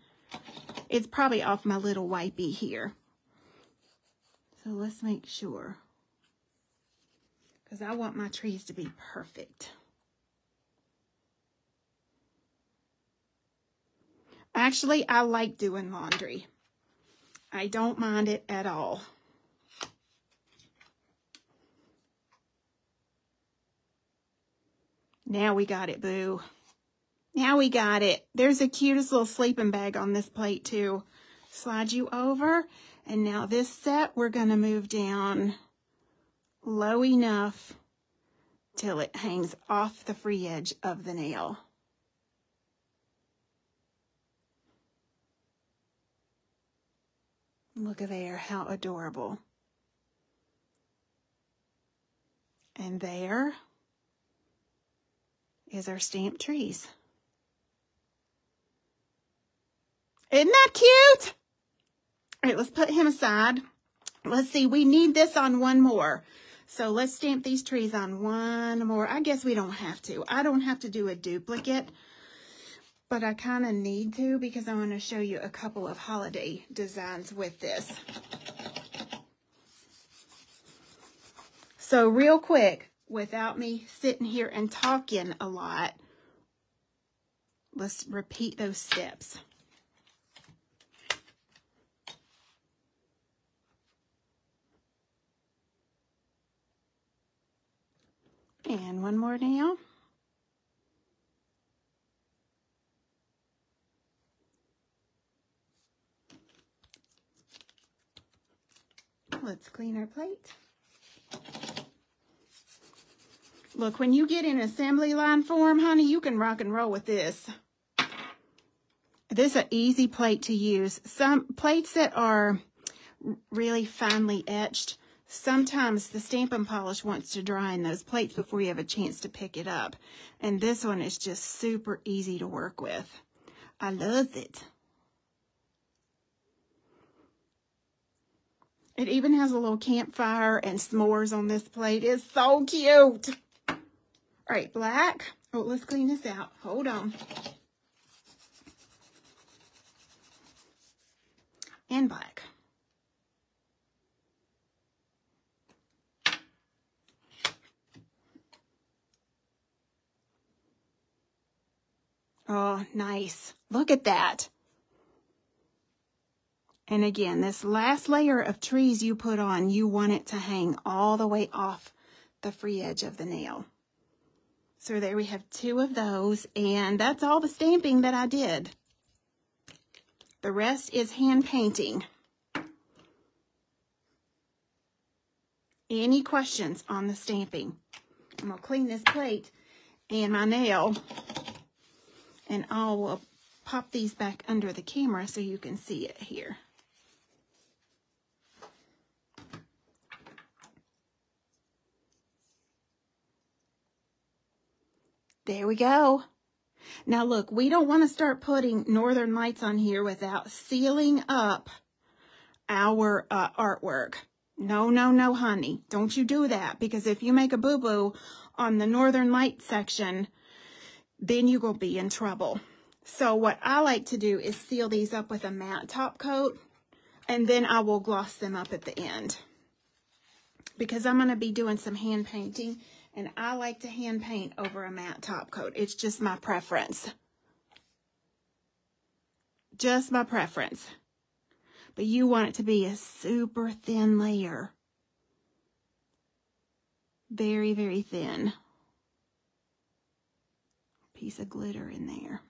It's probably off my little wipey here. So let's make sure. Because I want my trees to be perfect. Actually, I like doing laundry. I don't mind it at all. Now we got it, boo. Now we got it. There's a cutest little sleeping bag on this plate too. Slide you over. And now this set, we're going to move down low enough till it hangs off the free edge of the nail. Look at there, how adorable. And there is our stamped trees. Isn't that cute? All right, let's put him aside. Let's see, we need this on one more. So let's stamp these trees on one more. I guess we don't have to. I don't have to do a duplicate, but I kind of need to because I want to show you a couple of holiday designs with this. So real quick, without me sitting here and talking a lot, let's repeat those steps. And one more nail. Let's clean our plate. Look, when you get in assembly line form, honey, you can rock and roll with this. This is an easy plate to use. Some plates that are really finely etched, sometimes the Stampin' Polish wants to dry in those plates before you have a chance to pick it up. And this one is just super easy to work with. I love it. It even has a little campfire and s'mores on this plate. It's so cute. All right, black. Oh, let's clean this out. Hold on. And black. Oh, nice. Look at that. And again, this last layer of trees you put on, you want it to hang all the way off the free edge of the nail. So there we have two of those, and that's all the stamping that I did. The rest is hand painting. Any questions on the stamping? I'm to clean this plate and my nail, and I'll pop these back under the camera so you can see it here. There we go. Now look, we don't want to start putting Northern Lights on here without sealing up our uh, artwork. No, no, no, honey. Don't you do that. Because if you make a boo-boo on the Northern Light section, then you will be in trouble. So what I like to do is seal these up with a matte top coat. And then I will gloss them up at the end. Because I'm going to be doing some hand painting and I like to hand paint over a matte top coat. It's just my preference. Just my preference. But you want it to be a super thin layer. Very, very thin. Piece of glitter in there.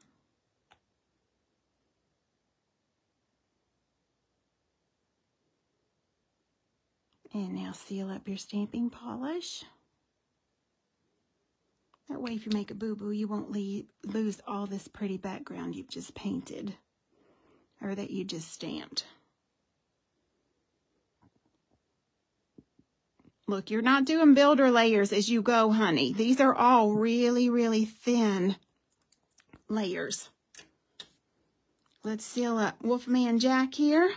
And now seal up your stamping polish. That way if you make a boo-boo, you won't leave, lose all this pretty background you've just painted or that you just stamped. Look, you're not doing builder layers as you go, honey. These are all really, really thin layers. Let's seal up Wolfman Jack here.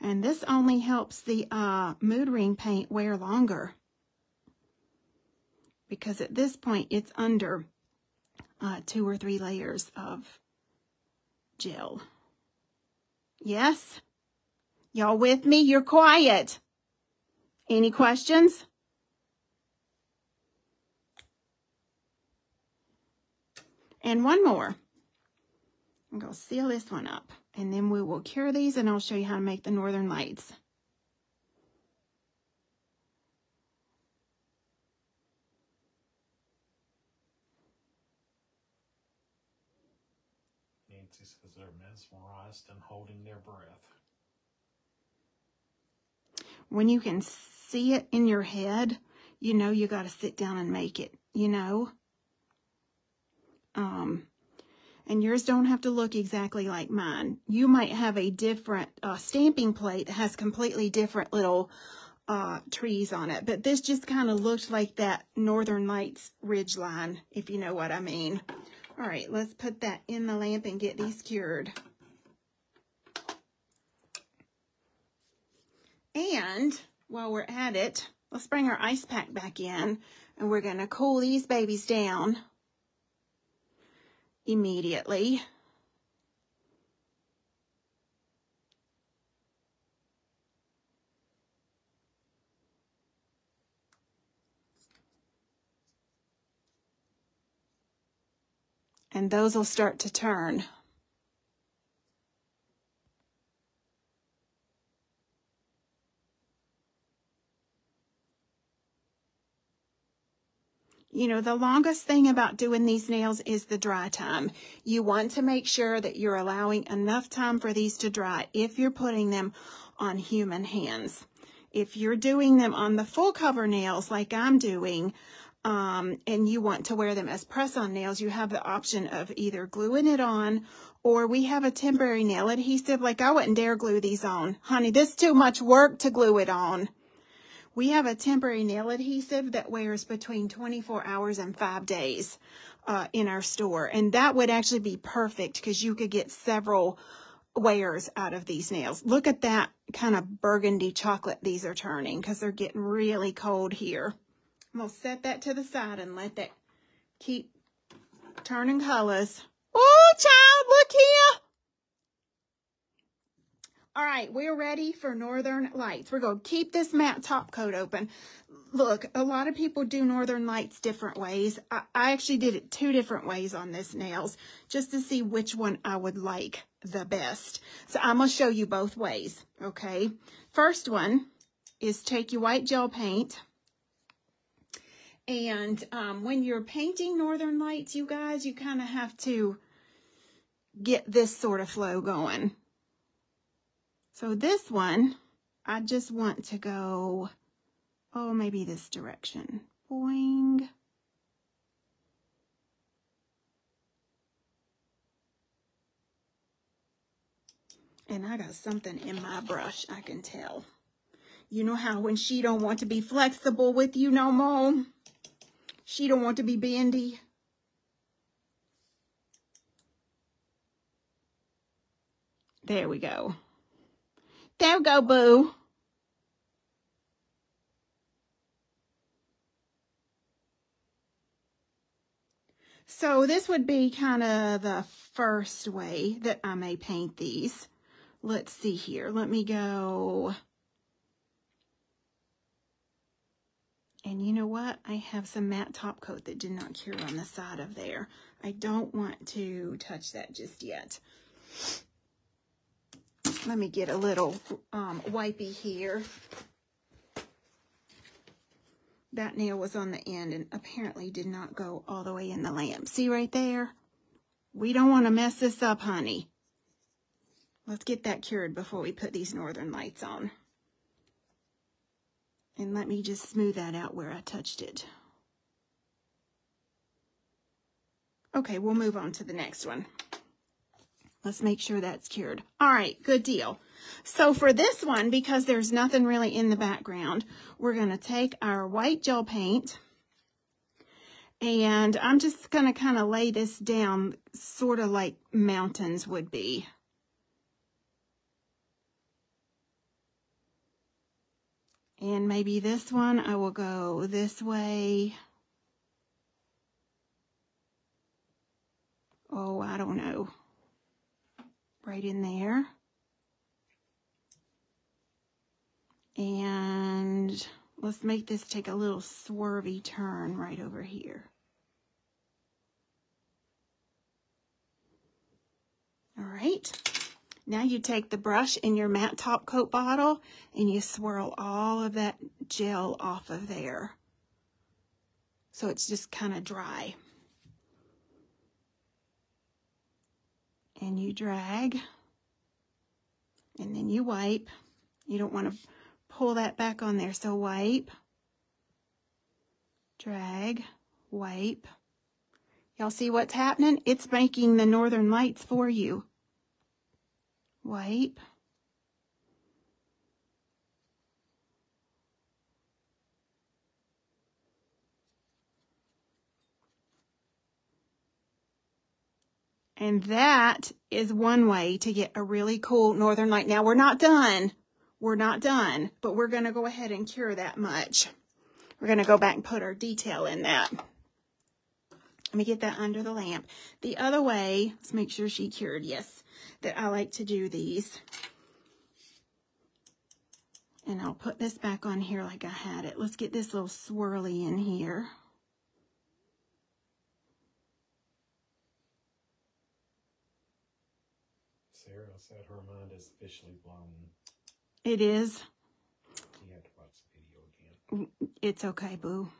And this only helps the uh, mood ring paint wear longer. Because at this point, it's under uh, two or three layers of gel. Yes? Y'all with me? You're quiet. Any questions? And one more. I'm going to seal this one up. And then we will cure these and I'll show you how to make the northern lights. And holding their breath. When you can see it in your head, you know you got to sit down and make it, you know? Um, and yours don't have to look exactly like mine. You might have a different uh, stamping plate that has completely different little uh, trees on it. But this just kind of looked like that Northern Lights ridge line, if you know what I mean. All right, let's put that in the lamp and get these cured. And while we're at it, let's bring our ice pack back in and we're going to cool these babies down immediately. and those will start to turn. You know, the longest thing about doing these nails is the dry time. You want to make sure that you're allowing enough time for these to dry if you're putting them on human hands. If you're doing them on the full cover nails like I'm doing, um, and you want to wear them as press-on nails, you have the option of either gluing it on or we have a temporary nail adhesive. Like I wouldn't dare glue these on. Honey, this is too much work to glue it on. We have a temporary nail adhesive that wears between 24 hours and five days uh, in our store. And that would actually be perfect because you could get several wears out of these nails. Look at that kind of burgundy chocolate these are turning because they're getting really cold here. I'm going to set that to the side and let that keep turning colors. Oh, child, look here. All right, we're ready for Northern Lights. We're going to keep this matte top coat open. Look, a lot of people do Northern Lights different ways. I, I actually did it two different ways on this nails just to see which one I would like the best. So I'm going to show you both ways, okay? First one is take your white gel paint and um, when you're painting Northern Lights, you guys, you kind of have to get this sort of flow going. So this one, I just want to go, oh, maybe this direction. Boing. And I got something in my brush, I can tell. You know how when she don't want to be flexible with you no more? She don't want to be bendy. There we go. There we go, boo. So this would be kind of the first way that I may paint these. Let's see here. Let me go And you know what? I have some matte top coat that did not cure on the side of there. I don't want to touch that just yet. Let me get a little um, wipey here. That nail was on the end and apparently did not go all the way in the lamp. See right there? We don't want to mess this up, honey. Let's get that cured before we put these northern lights on. And let me just smooth that out where I touched it. Okay, we'll move on to the next one. Let's make sure that's cured. All right, good deal. So for this one, because there's nothing really in the background, we're going to take our white gel paint and I'm just going to kind of lay this down sort of like mountains would be. And maybe this one, I will go this way. Oh, I don't know. Right in there. And let's make this take a little swervy turn right over here. All right. Now you take the brush in your matte top coat bottle and you swirl all of that gel off of there. So it's just kind of dry. And you drag And then you wipe. You don't want to pull that back on there. So wipe, drag, wipe. Y'all see what's happening? It's making the northern lights for you. Wipe. And that is one way to get a really cool northern light. Now, we're not done. We're not done, but we're going to go ahead and cure that much. We're going to go back and put our detail in that. Let me get that under the lamp. The other way, let's make sure she cured, yes, that I like to do these. And I'll put this back on here like I had it. Let's get this little swirly in here. Said her mind is officially blown. It is. You have to watch the video again. It's okay, boo.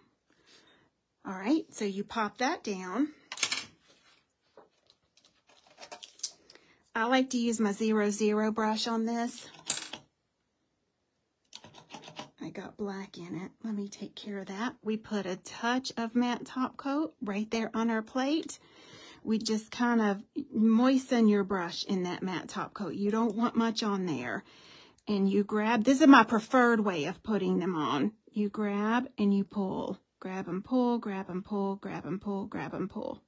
All right, so you pop that down. I like to use my zero zero brush on this. I got black in it. Let me take care of that. We put a touch of matte top coat right there on our plate. We just kind of moisten your brush in that matte top coat. You don't want much on there. And you grab, this is my preferred way of putting them on. You grab and you pull. Grab and pull, grab and pull, grab and pull, grab and pull.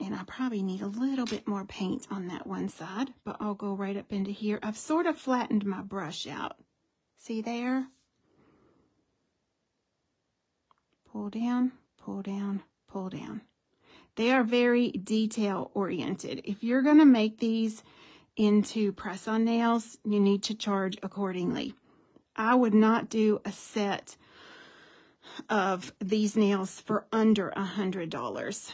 And I probably need a little bit more paint on that one side, but I'll go right up into here. I've sort of flattened my brush out. See there? Pull down, pull down, pull down. They are very detail oriented. If you're going to make these into press-on nails, you need to charge accordingly. I would not do a set of these nails for under a $100.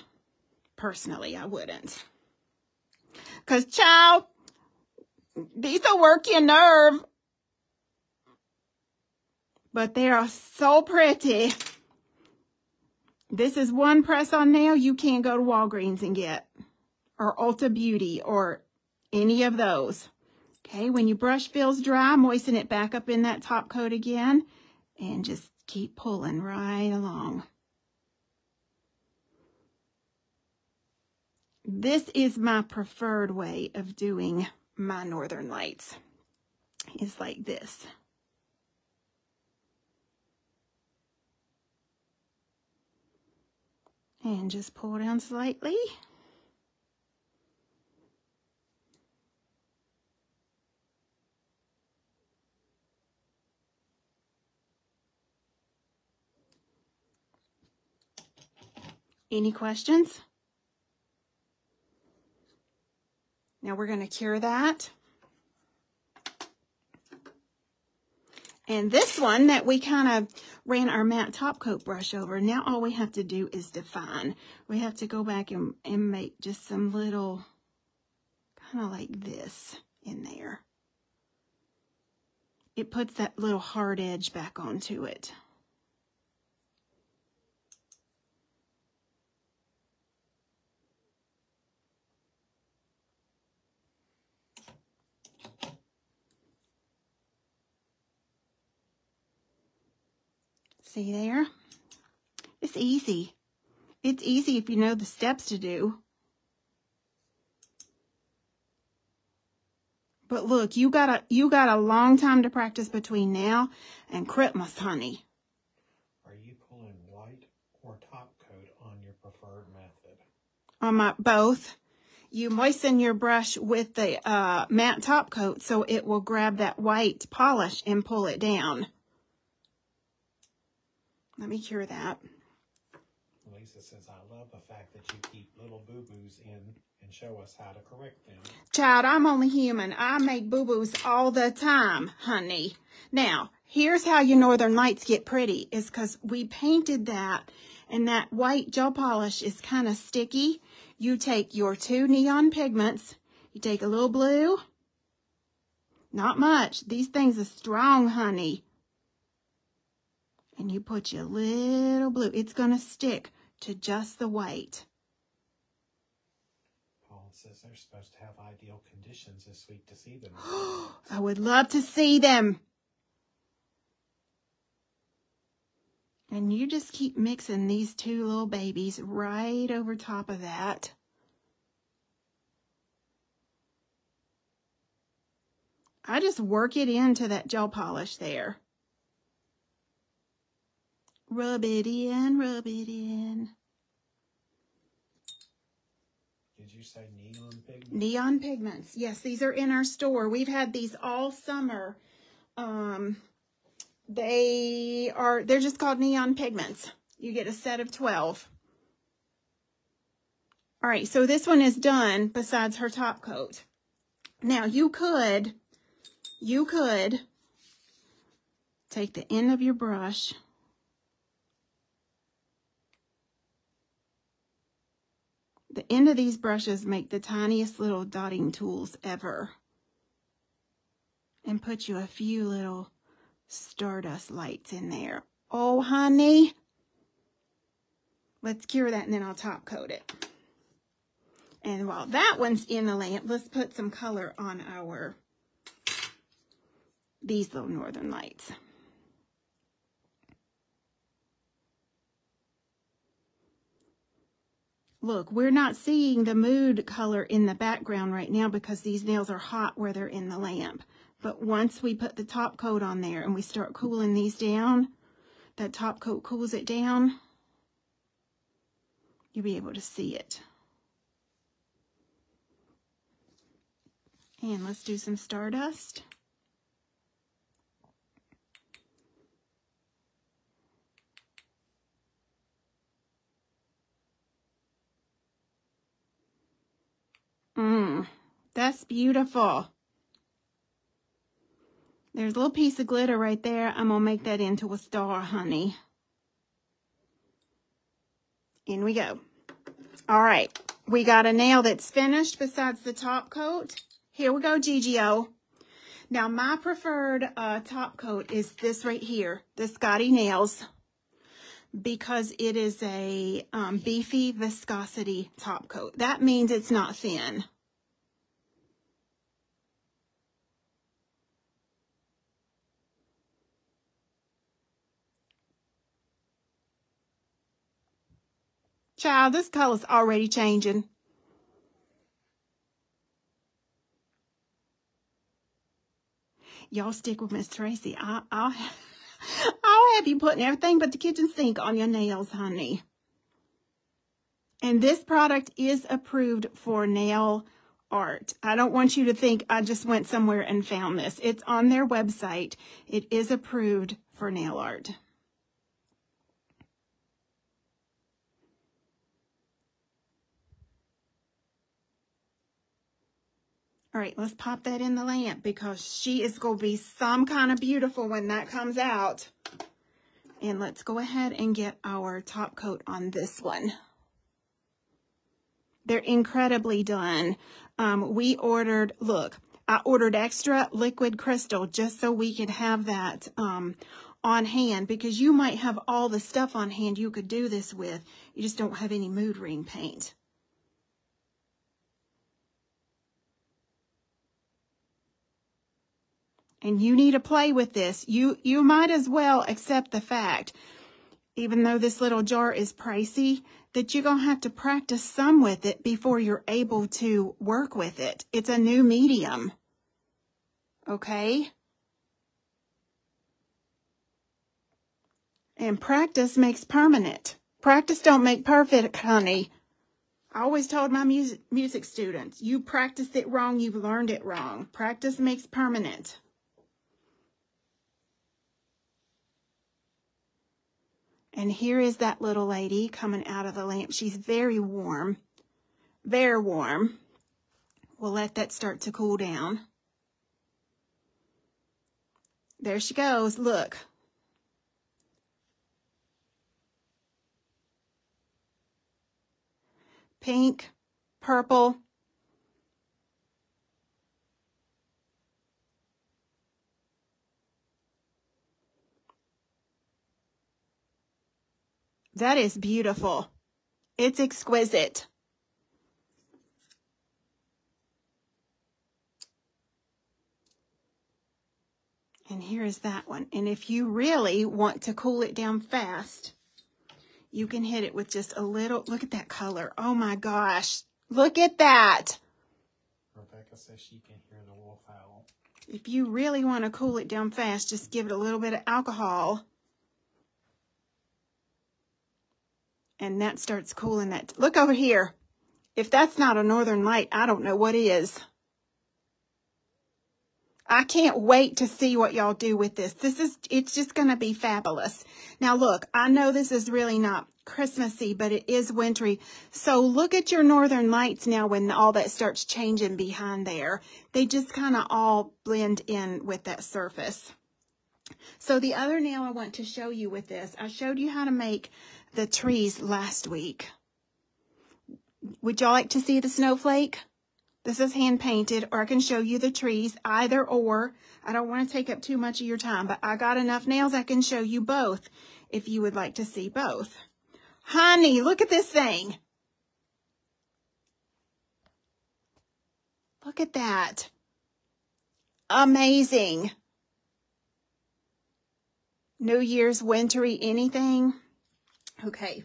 Personally, I wouldn't. Because, child, these will work your nerve. But they are so pretty. This is one press-on nail you can't go to Walgreens and get. Or Ulta Beauty or any of those. Okay, when your brush feels dry, moisten it back up in that top coat again and just keep pulling right along. This is my preferred way of doing my Northern Lights. It's like this. And just pull down slightly. Any questions? Now we're going to cure that. And this one that we kind of ran our matte top coat brush over, now all we have to do is define. We have to go back and, and make just some little, kind of like this in there. It puts that little hard edge back onto it. See there? It's easy. It's easy if you know the steps to do. But look, you got a you got a long time to practice between now and Christmas, honey. Are you pulling white or top coat on your preferred method? On my both. You moisten your brush with the uh, matte top coat so it will grab that white polish and pull it down. Let me cure that. Lisa says, I love the fact that you keep little boo-boos in and show us how to correct them. Child, I'm only human. I make boo-boos all the time, honey. Now, here's how your Northern Lights get pretty, is because we painted that, and that white gel polish is kind of sticky. You take your two neon pigments, you take a little blue, not much. These things are strong, honey and you put your little blue. It's going to stick to just the white. Paul says they're supposed to have ideal conditions this week to see them. I would love to see them. And you just keep mixing these two little babies right over top of that. I just work it into that gel polish there. Rub it in, rub it in. Did you say neon pigment? Neon pigments. Yes, these are in our store. We've had these all summer. Um, they are, they're just called neon pigments. You get a set of 12. All right, so this one is done besides her top coat. Now you could, you could take the end of your brush the end of these brushes make the tiniest little dotting tools ever. And put you a few little stardust lights in there. Oh, honey. Let's cure that and then I'll top coat it. And while that one's in the lamp, let's put some color on our, these little northern lights. Look, we're not seeing the mood color in the background right now because these nails are hot where they're in the lamp. But once we put the top coat on there and we start cooling these down, that top coat cools it down, you'll be able to see it. And let's do some stardust. Mmm, that's beautiful. There's a little piece of glitter right there. I'm going to make that into a star, honey. In we go. All right. We got a nail that's finished besides the top coat. Here we go, GGO. Now, my preferred uh, top coat is this right here, the Scotty Nails, because it is a um, beefy viscosity top coat. That means it's not thin. Child, this color's already changing. Y'all stick with Miss Tracy. I, I'll, I'll have you putting everything but the kitchen sink on your nails, honey. And this product is approved for nail art. I don't want you to think I just went somewhere and found this. It's on their website. It is approved for nail art. All right, let's pop that in the lamp because she is going to be some kind of beautiful when that comes out. And let's go ahead and get our top coat on this one. They're incredibly done. Um, we ordered, look, I ordered extra liquid crystal just so we could have that um, on hand because you might have all the stuff on hand you could do this with. You just don't have any mood ring paint. And you need to play with this, you, you might as well accept the fact, even though this little jar is pricey, that you're going to have to practice some with it before you're able to work with it. It's a new medium. Okay? And practice makes permanent. Practice don't make perfect, honey. I always told my music, music students, you practice it wrong, you've learned it wrong. Practice makes permanent. And here is that little lady coming out of the lamp. She's very warm, very warm. We'll let that start to cool down. There she goes. Look. Pink, purple, That is beautiful. It's exquisite. And here is that one. And if you really want to cool it down fast, you can hit it with just a little, look at that color. Oh my gosh. Look at that. Rebecca says she can hear the wolf howl. If you really want to cool it down fast, just give it a little bit of alcohol And that starts cooling that. Look over here. If that's not a northern light, I don't know what is. I can't wait to see what y'all do with this. This is, it's just going to be fabulous. Now look, I know this is really not Christmassy, but it is wintry. So look at your northern lights now when all that starts changing behind there. They just kind of all blend in with that surface. So the other nail I want to show you with this, I showed you how to make the trees last week. Would y'all like to see the snowflake? This is hand painted, or I can show you the trees, either or. I don't want to take up too much of your time, but I got enough nails I can show you both if you would like to see both. Honey, look at this thing. Look at that. Amazing. New Year's wintry anything. Okay.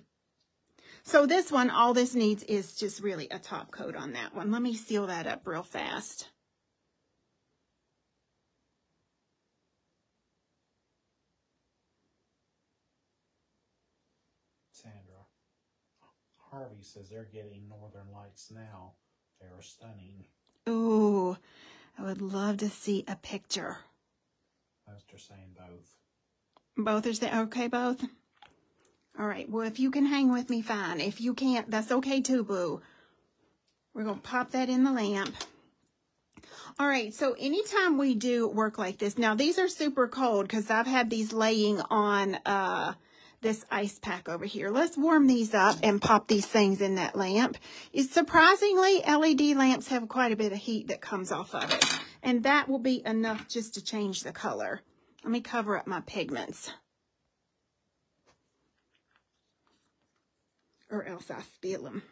So this one, all this needs is just really a top coat on that one. Let me seal that up real fast. Sandra. Harvey says they're getting northern lights now. They are stunning. Ooh, I would love to see a picture. Most are saying both. Both are saying, okay, both? All right, well, if you can hang with me, fine. If you can't, that's okay too, boo. We're going to pop that in the lamp. All right, so anytime we do work like this, now these are super cold because I've had these laying on uh, this ice pack over here. Let's warm these up and pop these things in that lamp. It's surprisingly, LED lamps have quite a bit of heat that comes off of it. And that will be enough just to change the color. Let me cover up my pigments. Or else I spill them.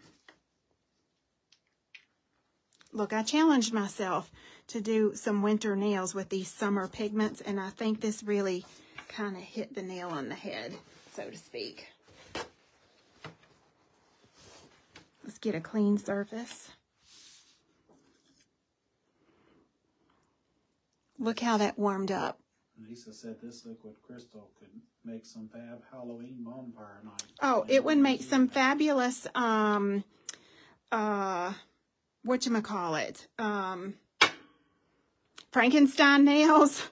Look, I challenged myself to do some winter nails with these summer pigments, and I think this really kind of hit the nail on the head, so to speak. Let's get a clean surface. Look how that warmed up. Lisa said this liquid crystal could make some fab Halloween bonfire night. Oh, it would make some fabulous, um, uh, whatchamacallit, um, Frankenstein nails.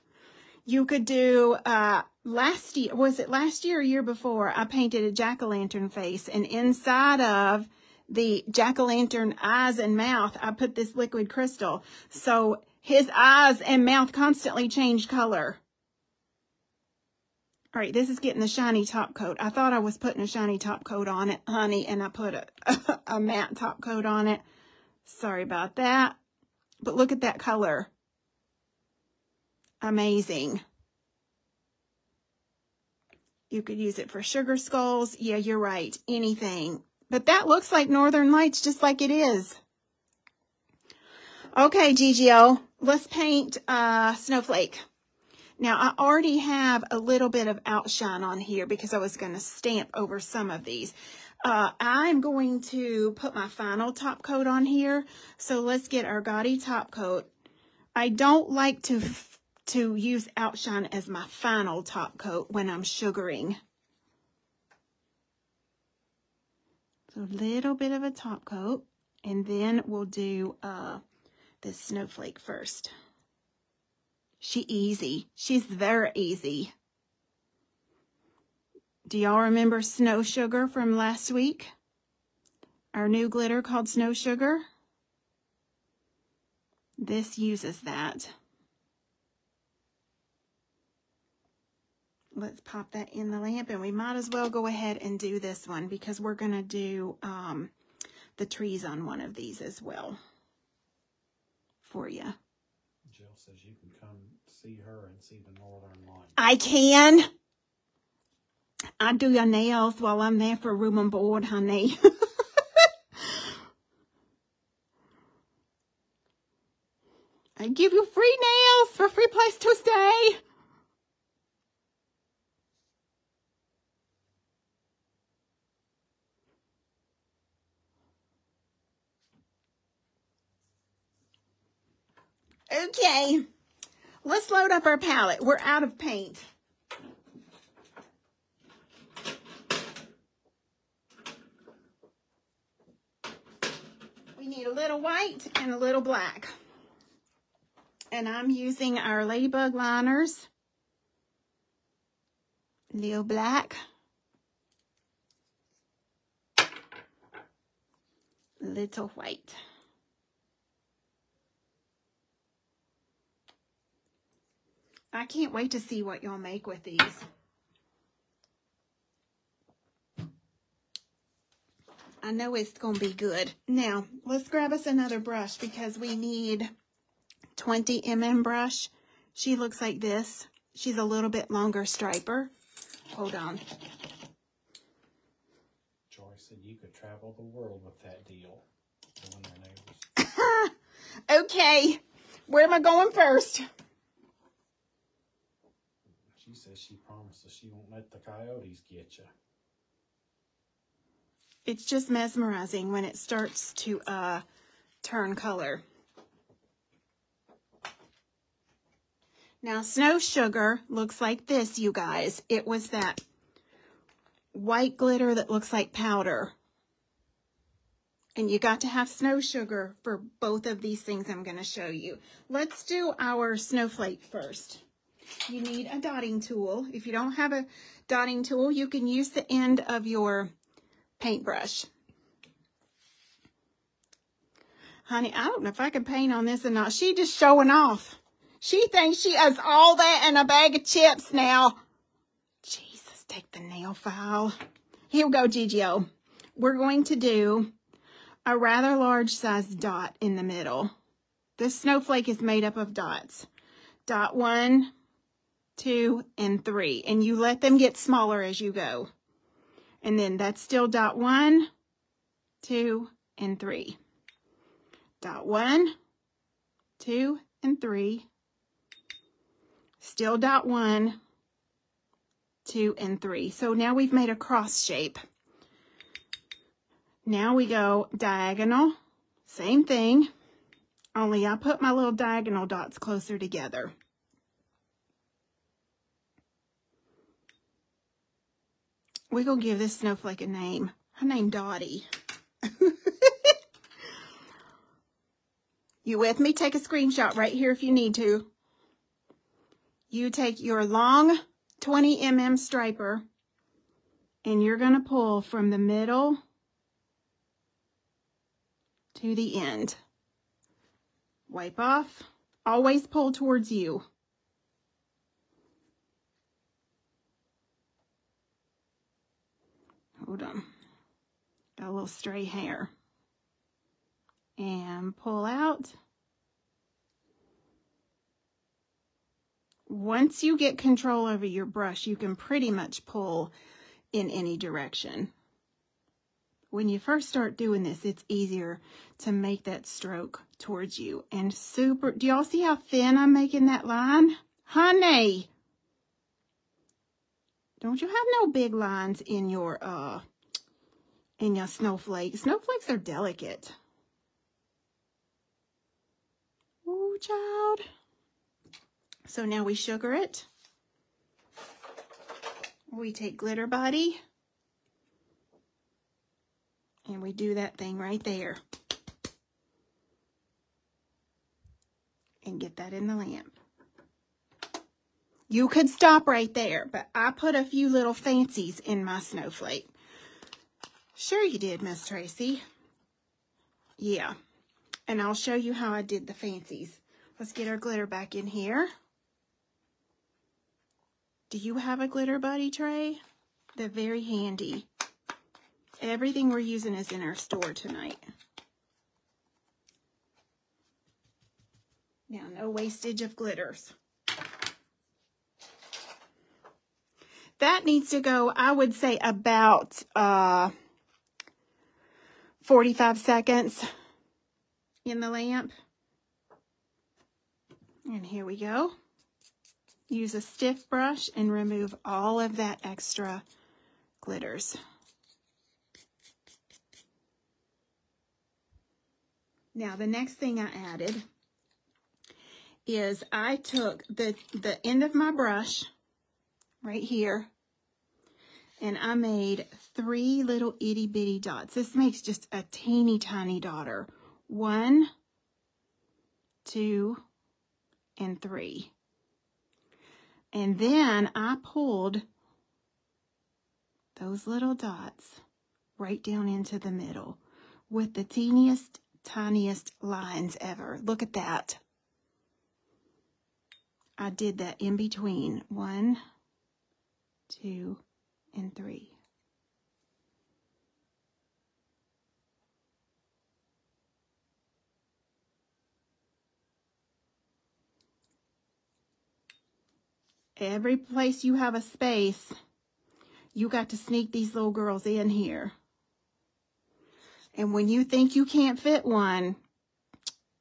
You could do, uh, last year, was it last year or year before, I painted a jack-o'-lantern face, and inside of the jack-o'-lantern eyes and mouth, I put this liquid crystal. So his eyes and mouth constantly change color. All right, this is getting the shiny top coat. I thought I was putting a shiny top coat on it, honey, and I put a, a, matte top coat on it. Sorry about that. But look at that color. Amazing. You could use it for sugar skulls. Yeah, you're right. Anything. But that looks like Northern Lights just like it is. Okay, GGO. Let's paint uh, Snowflake. Now, I already have a little bit of outshine on here because I was going to stamp over some of these. Uh, I'm going to put my final top coat on here. So let's get our gaudy top coat. I don't like to, to use outshine as my final top coat when I'm sugaring. So a little bit of a top coat. And then we'll do uh, this snowflake first. She easy. She's very easy. Do y'all remember Snow Sugar from last week? Our new glitter called Snow Sugar? This uses that. Let's pop that in the lamp and we might as well go ahead and do this one because we're going to do um, the trees on one of these as well for you see her and see the northern lights. I can. I do your nails while I'm there for room and board, honey. I give you free nails for free place to stay. Okay let's load up our palette. We're out of paint. We need a little white and a little black. And I'm using our Ladybug liners. Little black. Little white. I can't wait to see what y'all make with these. I know it's going to be good. Now, let's grab us another brush because we need 20 mm brush. She looks like this. She's a little bit longer striper. Hold on. Joy said you could travel the world with that deal. Doing their nails. Okay, where am I going first? Says she promises she won't let the coyotes get you. It's just mesmerizing when it starts to uh, turn color. Now, Snow Sugar looks like this, you guys. It was that white glitter that looks like powder. And you got to have Snow Sugar for both of these things I'm going to show you. Let's do our snowflake first. You need a dotting tool. If you don't have a dotting tool, you can use the end of your paintbrush. Honey, I don't know if I can paint on this or not. She just showing off. She thinks she has all that in a bag of chips now. Jesus, take the nail file. Here we go, Gigio. We're going to do a rather large size dot in the middle. This snowflake is made up of dots. Dot one, two, and three. And you let them get smaller as you go. And then that's still dot one, two, and three. Dot one, two, and three. Still dot one, two, and three. So now we've made a cross shape. Now we go diagonal, same thing, only I put my little diagonal dots closer together. We're going to give this snowflake a name. Her name Dottie. you with me? Take a screenshot right here if you need to. You take your long 20 mm striper and you're going to pull from the middle to the end. Wipe off. Always pull towards you. Hold on. Got a little stray hair. And pull out. Once you get control over your brush, you can pretty much pull in any direction. When you first start doing this, it's easier to make that stroke towards you. And super, do y'all see how thin I'm making that line? Honey, don't you have no big lines in your, uh, in your snowflakes? Snowflakes are delicate. Ooh, child. So now we sugar it. We take Glitter Buddy. And we do that thing right there. And get that in the lamp. You could stop right there, but I put a few little fancies in my snowflake. Sure you did, Miss Tracy. Yeah. And I'll show you how I did the fancies. Let's get our glitter back in here. Do you have a glitter buddy tray? They're very handy. Everything we're using is in our store tonight. Now, no wastage of glitters. That needs to go, I would say, about uh, 45 seconds in the lamp. And here we go. Use a stiff brush and remove all of that extra glitters. Now, the next thing I added is I took the, the end of my brush right here and I made three little itty bitty dots. This makes just a teeny tiny dotter. One, two, and three. And then I pulled those little dots right down into the middle with the teeniest, tiniest lines ever. Look at that. I did that in between. One, two, and three. Every place you have a space, you got to sneak these little girls in here. And when you think you can't fit one,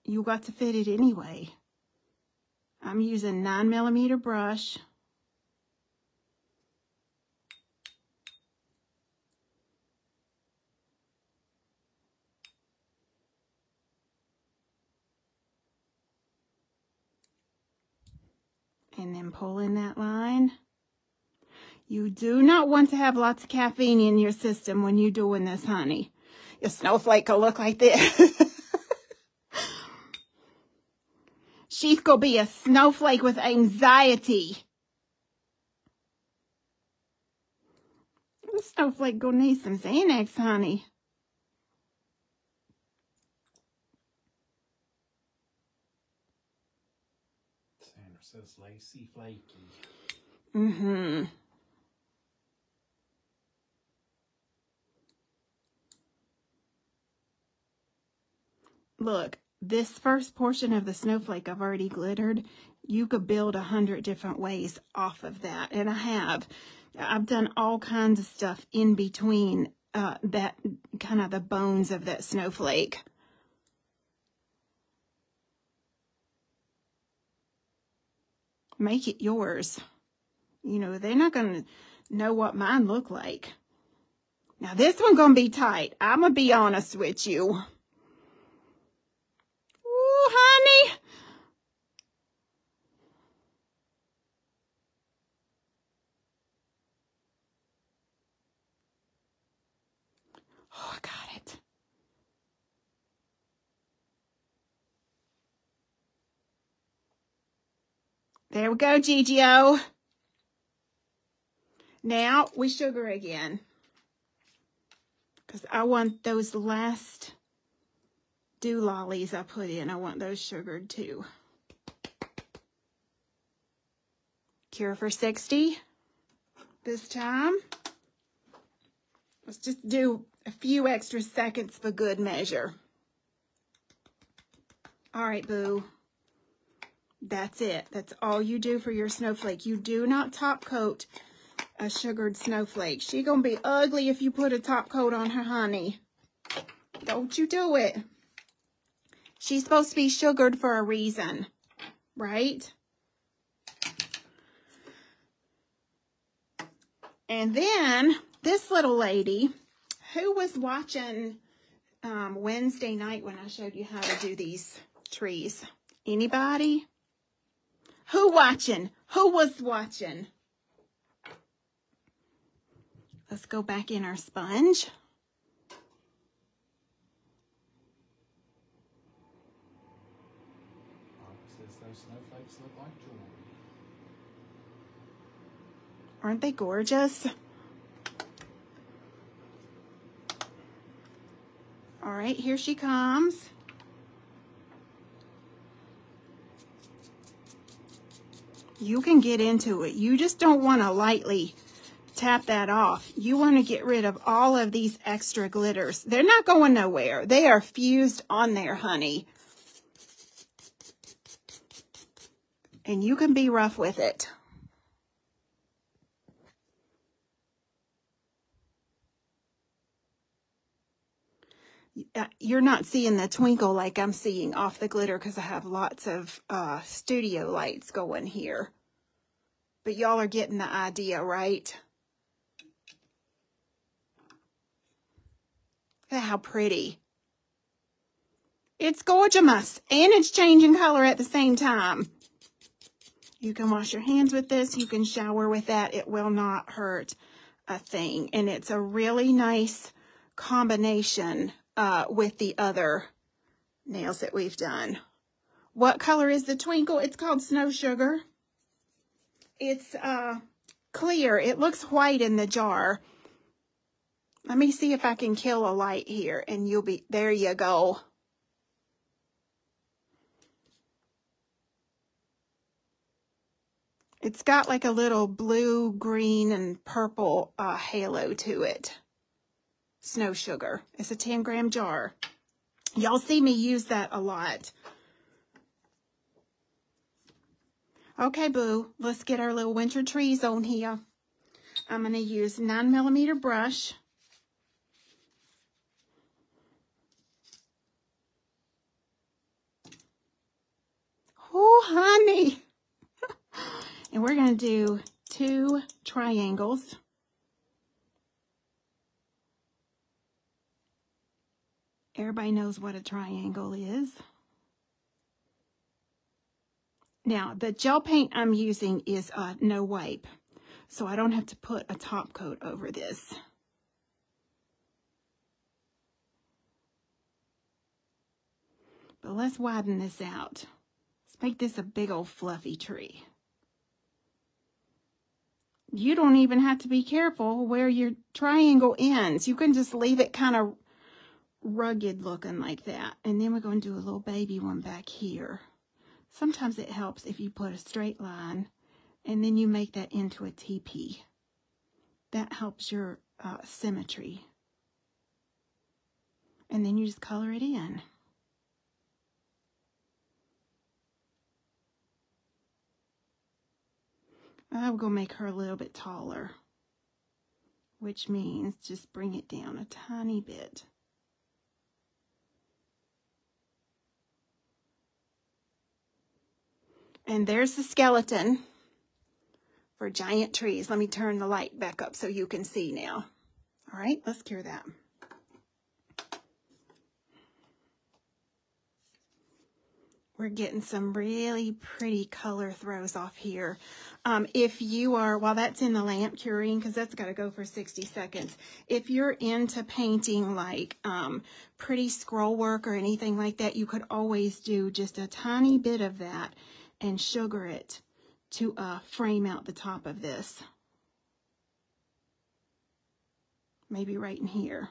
you got to fit it anyway. I'm using 9 millimeter brush. And then pull in that line. You do not want to have lots of caffeine in your system when you're doing this, honey. Your snowflake will look like this. She's going to be a snowflake with anxiety. The snowflake going to need some Xanax, honey. Sandra says lacy flaky. Mm-hmm. Look, this first portion of the snowflake I've already glittered. You could build a hundred different ways off of that. And I have. I've done all kinds of stuff in between uh, that kind of the bones of that snowflake. Make it yours. You know, they're not going to know what mine look like. Now, this one going to be tight. I'm going to be honest with you. honey. Oh, I got it. There we go, Gigio. Now we sugar again. Because I want those last lollies I put in. I want those sugared too. Cure for 60 this time. Let's just do a few extra seconds for good measure. All right, boo. That's it. That's all you do for your snowflake. You do not top coat a sugared snowflake. She gonna be ugly if you put a top coat on her honey. Don't you do it. She's supposed to be sugared for a reason, right? And then this little lady who was watching um, Wednesday night when I showed you how to do these trees. Anybody? Who watching? Who was watching? Let's go back in our sponge. Aren't they gorgeous? All right, here she comes. You can get into it. You just don't want to lightly tap that off. You want to get rid of all of these extra glitters. They're not going nowhere. They are fused on there, honey. And you can be rough with it. Uh, you're not seeing the twinkle like I'm seeing off the glitter because I have lots of uh, studio lights going here. But y'all are getting the idea, right? Look at how pretty. It's gorgeous. And it's changing color at the same time. You can wash your hands with this. You can shower with that. It will not hurt a thing. And it's a really nice combination uh, with the other nails that we've done. What color is the twinkle? It's called Snow Sugar. It's uh, clear. It looks white in the jar. Let me see if I can kill a light here and you'll be, there you go. It's got like a little blue, green, and purple uh, halo to it. Snow sugar. It's a 10 gram jar. Y'all see me use that a lot. Okay, boo, let's get our little winter trees on here. I'm going to use 9 millimeter brush. Oh, honey. And we're going to do two triangles. Everybody knows what a triangle is. Now, the gel paint I'm using is uh, no wipe, so I don't have to put a top coat over this. But let's widen this out. Let's make this a big old fluffy tree you don't even have to be careful where your triangle ends. You can just leave it kind of rugged looking like that. And then we're going to do a little baby one back here. Sometimes it helps if you put a straight line and then you make that into a TP. That helps your uh, symmetry. And then you just color it in. I'm going to make her a little bit taller, which means just bring it down a tiny bit. And there's the skeleton for giant trees. Let me turn the light back up so you can see now. All right, let's cure that. We're getting some really pretty color throws off here. Um, if you are, while that's in the lamp curing, because that's got to go for 60 seconds, if you're into painting like um, pretty scroll work or anything like that, you could always do just a tiny bit of that and sugar it to uh, frame out the top of this. Maybe right in here.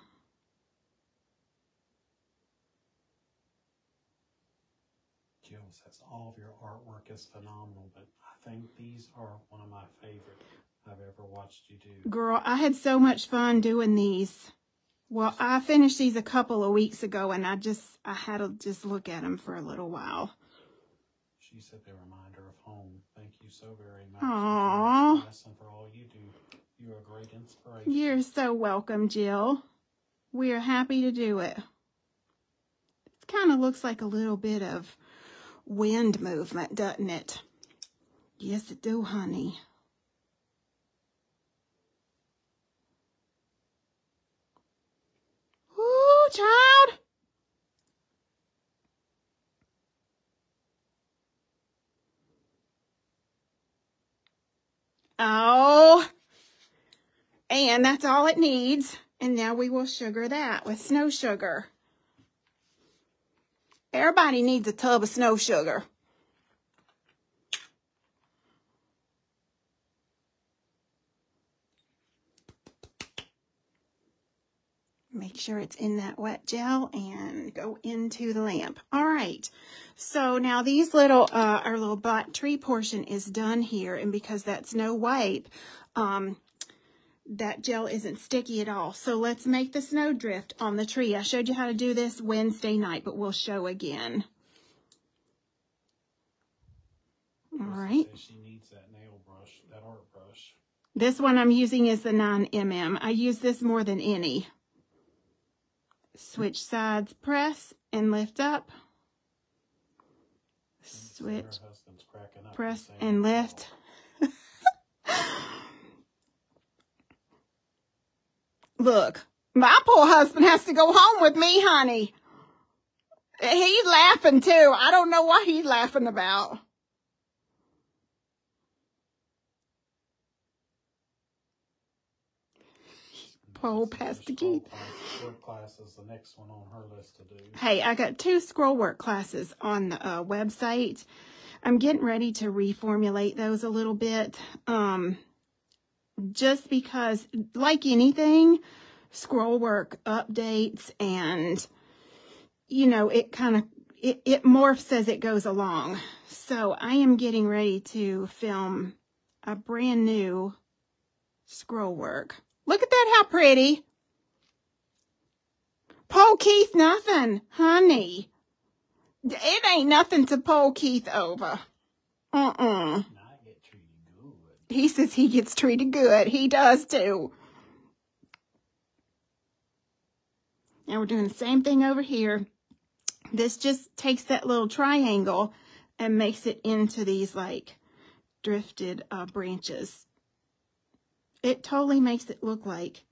Jill says all of your artwork is phenomenal, but I think these are one of my favorite I've ever watched you do. Girl, I had so much fun doing these. Well, I finished these a couple of weeks ago, and I just, I had to just look at them for a little while. She said they remind her of home. Thank you so very much. Aww. And for all you do. You're a great inspiration. You're so welcome, Jill. We are happy to do it. It kind of looks like a little bit of wind movement, doesn't it? Yes, it do, honey. Ooh, child. Oh, and that's all it needs. And now we will sugar that with snow sugar. Everybody needs a tub of snow sugar. Make sure it's in that wet gel and go into the lamp. All right. So now these little, uh, our little black tree portion is done here. And because that's no wipe, um, that gel isn't sticky at all. So let's make the snow drift on the tree. I showed you how to do this Wednesday night, but we'll show again. All right. She needs that nail brush, that art brush. This one I'm using is the 9mm. I use this more than any. Switch sides, press and lift up. Switch, press and lift. Look, my poor husband has to go home with me, honey. He's laughing too. I don't know what he's laughing about. Pole past the Scroll Keith. class, work class is the next one on her list to do. Hey, I got two scroll work classes on the uh, website. I'm getting ready to reformulate those a little bit. Um, just because, like anything, scroll work updates and, you know, it kind of, it, it morphs as it goes along. So I am getting ready to film a brand new scroll work. Look at that, how pretty. Paul Keith, nothing, honey. It ain't nothing to Paul Keith over. Uh-uh. Treated good. He says he gets treated good. He does too. Now we're doing the same thing over here. This just takes that little triangle and makes it into these like drifted uh, branches. It totally makes it look like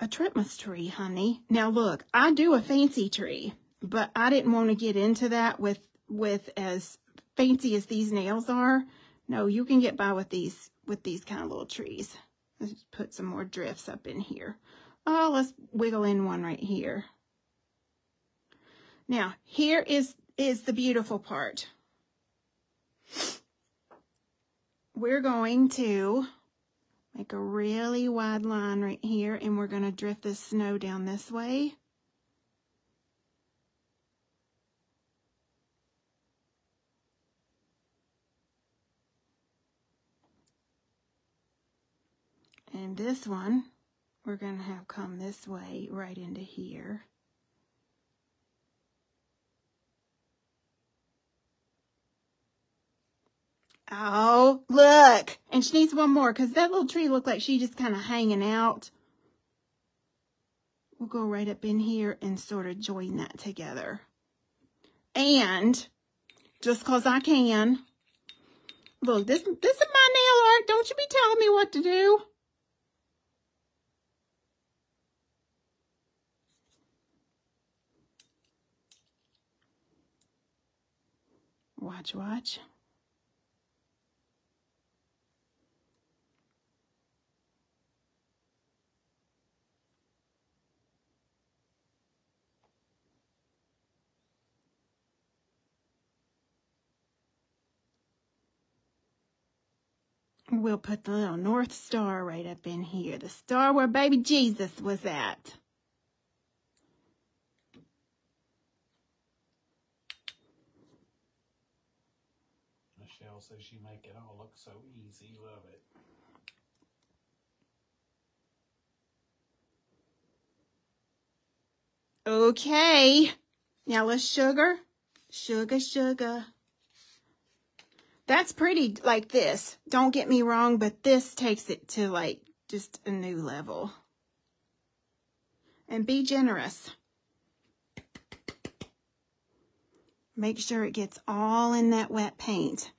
a Christmas tree, honey. Now look, I do a fancy tree, but I didn't want to get into that with, with as fancy as these nails are. No, you can get by with these, with these kind of little trees. Let's put some more drifts up in here. Oh, let's wiggle in one right here. Now, here is, is the beautiful part. We're going to make a really wide line right here, and we're going to drift the snow down this way. And this one, we're going to have come this way right into here. Oh, look. And she needs one more because that little tree looked like she just kind of hanging out. We'll go right up in here and sort of join that together. And just because I can, look, this, this is my nail art. Don't you be telling me what to do. Watch, watch. We'll put the little North Star right up in here. The star where baby Jesus was at. Michelle says you make it all look so easy. Love it. Okay. Now let's sugar. Sugar, sugar. That's pretty like this. Don't get me wrong, but this takes it to like just a new level. And be generous. Make sure it gets all in that wet paint.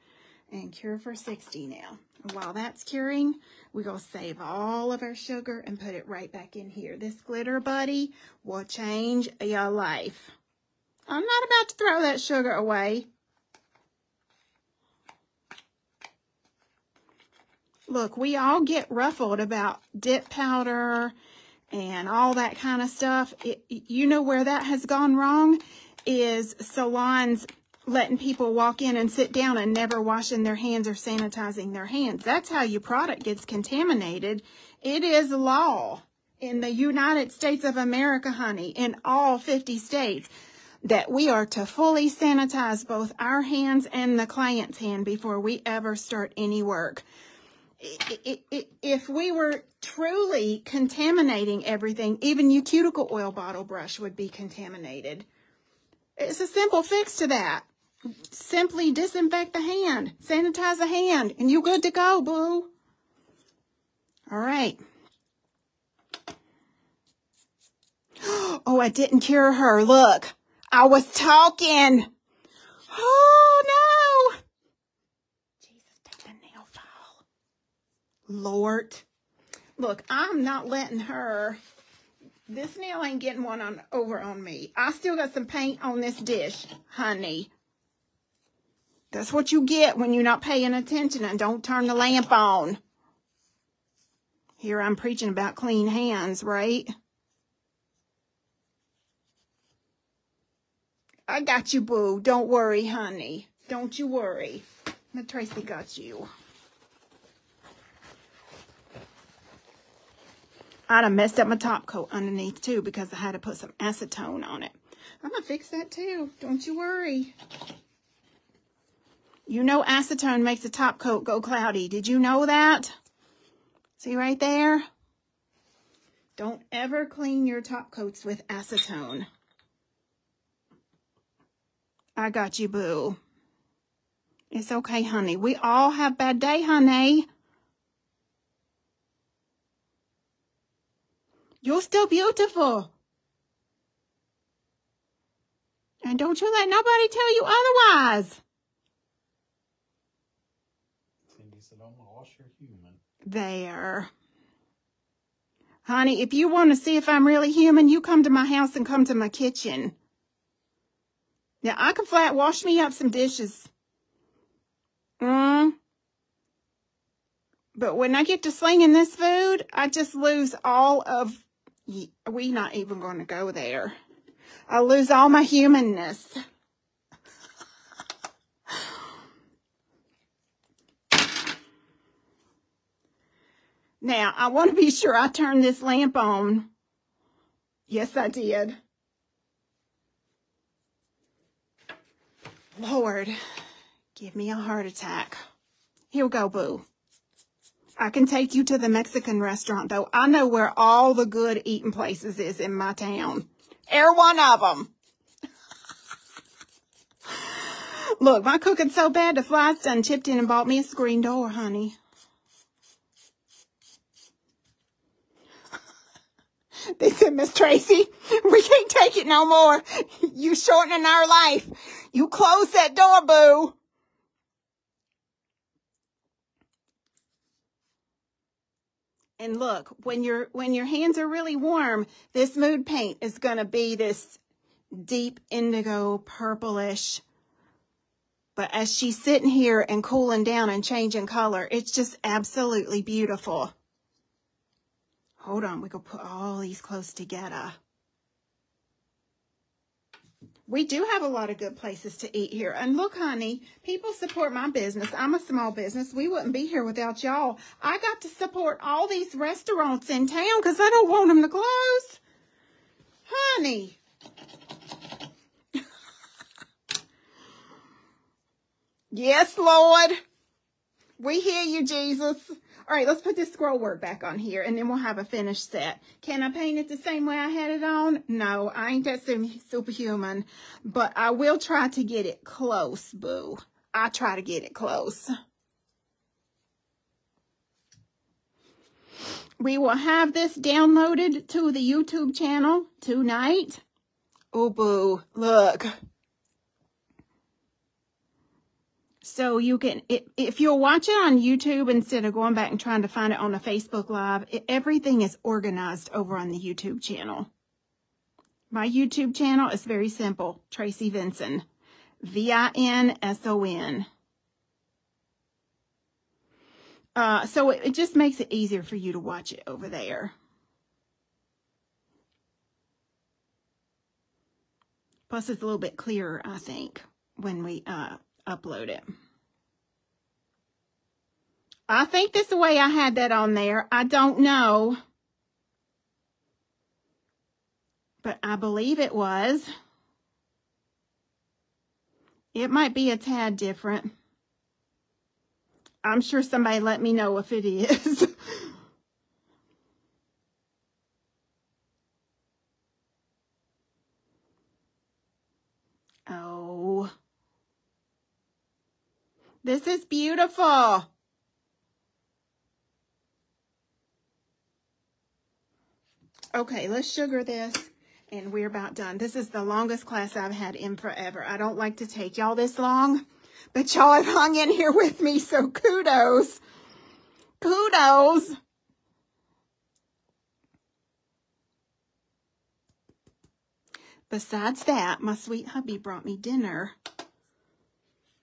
And cure for 60 now. While that's curing, we're going to save all of our sugar and put it right back in here. This glitter buddy will change your life. I'm not about to throw that sugar away. Look, we all get ruffled about dip powder and all that kind of stuff. It, you know where that has gone wrong is salons letting people walk in and sit down and never washing their hands or sanitizing their hands. That's how your product gets contaminated. It is law in the United States of America, honey, in all 50 states, that we are to fully sanitize both our hands and the client's hand before we ever start any work. If we were truly contaminating everything, even your cuticle oil bottle brush would be contaminated. It's a simple fix to that simply disinfect the hand, sanitize the hand, and you're good to go, boo. All right. Oh, I didn't cure her. Look, I was talking. Oh, no. Jesus, take the nail file. Lord. Look, I'm not letting her this nail ain't getting one on over on me. I still got some paint on this dish, honey. That's what you get when you're not paying attention and don't turn the lamp on. Here I'm preaching about clean hands, right? I got you, boo. Don't worry, honey. Don't you worry. Tracy got you. I'd have messed up my top coat underneath too because I had to put some acetone on it. I'm going to fix that too. Don't you worry. You know acetone makes the top coat go cloudy. Did you know that? See right there? Don't ever clean your top coats with acetone. I got you, boo. It's okay, honey. We all have bad day, honey. You're still beautiful. And don't you let nobody tell you otherwise. Cindy said, oh my gosh, you're human. There. Honey, if you want to see if I'm really human, you come to my house and come to my kitchen. Now, I can flat wash me up some dishes. Mm. But when I get to slinging this food, I just lose all of... We not even going to go there. I lose all my humanness. Now, I want to be sure I turn this lamp on. Yes, I did. Lord, give me a heart attack. Here we go, boo. I can take you to the Mexican restaurant, though. I know where all the good eating places is in my town. Air one of them. Look, my cooking's so bad, the flies done chipped in and bought me a screen door, honey. They said, Miss Tracy, we can't take it no more. You shortening our life. You close that door, boo. And look, when your when your hands are really warm, this mood paint is going to be this deep indigo purplish. But as she's sitting here and cooling down and changing color, it's just absolutely beautiful. Hold on, we can put all these close together. We do have a lot of good places to eat here. And look, honey, people support my business. I'm a small business. We wouldn't be here without y'all. I got to support all these restaurants in town because I don't want them to close. Honey. yes, Lord. We hear you, Jesus. All right, let's put this scroll work back on here, and then we'll have a finished set. Can I paint it the same way I had it on? No, I ain't that superhuman, but I will try to get it close, boo. I try to get it close. We will have this downloaded to the YouTube channel tonight. Oh, boo, look. So you can, if you'll watch it on YouTube instead of going back and trying to find it on a Facebook Live, it, everything is organized over on the YouTube channel. My YouTube channel is very simple. Tracy Vinson. V-I-N-S-O-N. Uh, so it, it just makes it easier for you to watch it over there. Plus, it's a little bit clearer, I think, when we uh, upload it. I think that's the way I had that on there. I don't know. But I believe it was. It might be a tad different. I'm sure somebody let me know if it is. oh. This is beautiful. Okay, let's sugar this and we're about done. This is the longest class I've had in forever. I don't like to take y'all this long, but y'all have hung in here with me, so kudos. Kudos. Besides that, my sweet hubby brought me dinner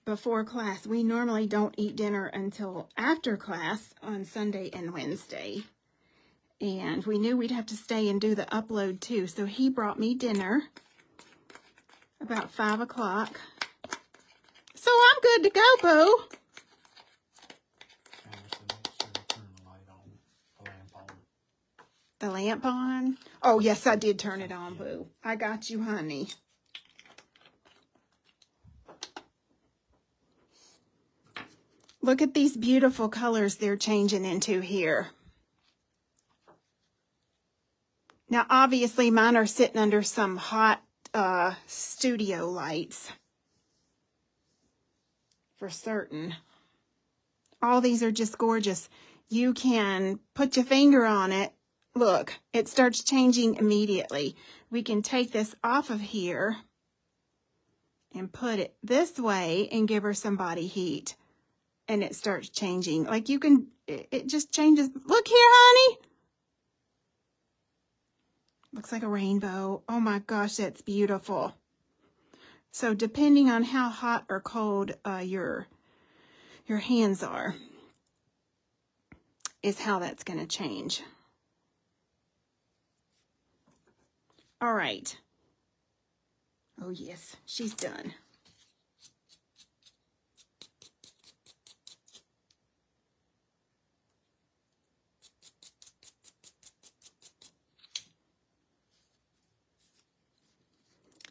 before class. We normally don't eat dinner until after class on Sunday and Wednesday. And we knew we'd have to stay and do the upload too. So he brought me dinner about 5 o'clock. So I'm good to go, Boo. The lamp on? Oh, yes, I did turn it on, Boo. I got you, honey. Look at these beautiful colors they're changing into here. Now, obviously, mine are sitting under some hot uh, studio lights. For certain. All these are just gorgeous. You can put your finger on it. Look, it starts changing immediately. We can take this off of here and put it this way and give her some body heat and it starts changing. Like you can, it just changes. Look here, honey. Looks like a rainbow. Oh my gosh, that's beautiful. So depending on how hot or cold uh, your, your hands are, is how that's going to change. All right. Oh yes, she's done.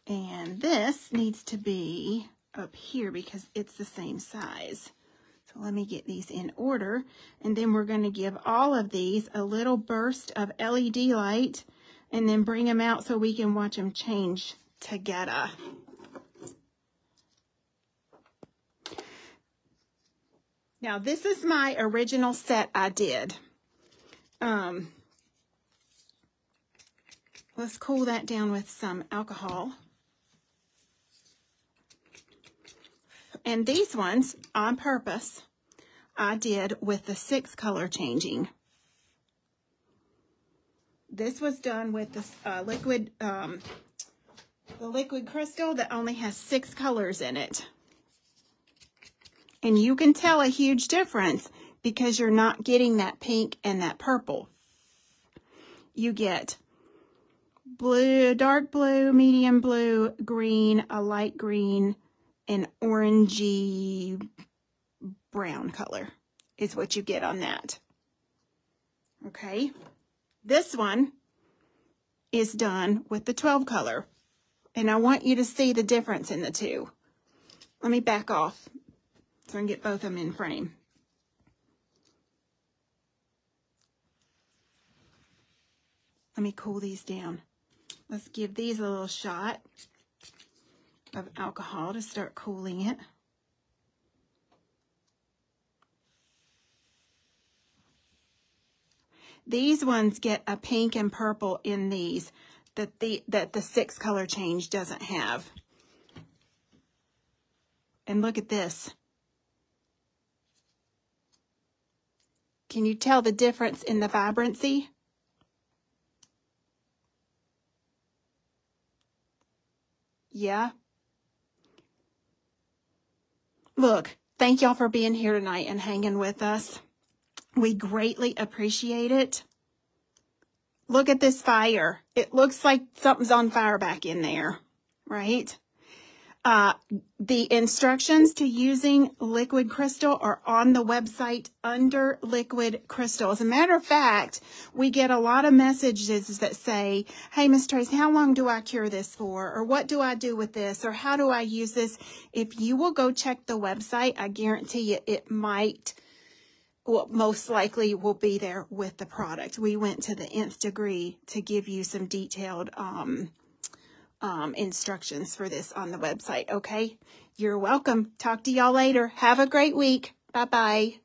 And this needs to be up here because it's the same size. So let me get these in order. And then we're going to give all of these a little burst of LED light and then bring them out so we can watch them change together. Now, this is my original set I did. Um, let's cool that down with some alcohol. And these ones, on purpose, I did with the six color changing. This was done with the uh, liquid, um, the liquid crystal that only has six colors in it. And you can tell a huge difference because you're not getting that pink and that purple. You get blue, dark blue, medium blue, green, a light green, an orangey brown color is what you get on that. Okay. This one is done with the 12 color. And I want you to see the difference in the two. Let me back off so I can get both of them in frame. Let me cool these down. Let's give these a little shot of alcohol to start cooling it. These ones get a pink and purple in these that the that the six color change doesn't have. And look at this. Can you tell the difference in the vibrancy? Yeah. Look, thank y'all for being here tonight and hanging with us. We greatly appreciate it. Look at this fire. It looks like something's on fire back in there, right? Uh, the instructions to using liquid crystal are on the website under liquid crystal. As a matter of fact, we get a lot of messages that say, hey, Miss Trace, how long do I cure this for? Or what do I do with this? Or how do I use this? If you will go check the website, I guarantee you it might, well, most likely will be there with the product. We went to the nth degree to give you some detailed, um, um, instructions for this on the website, okay? You're welcome. Talk to y'all later. Have a great week. Bye-bye.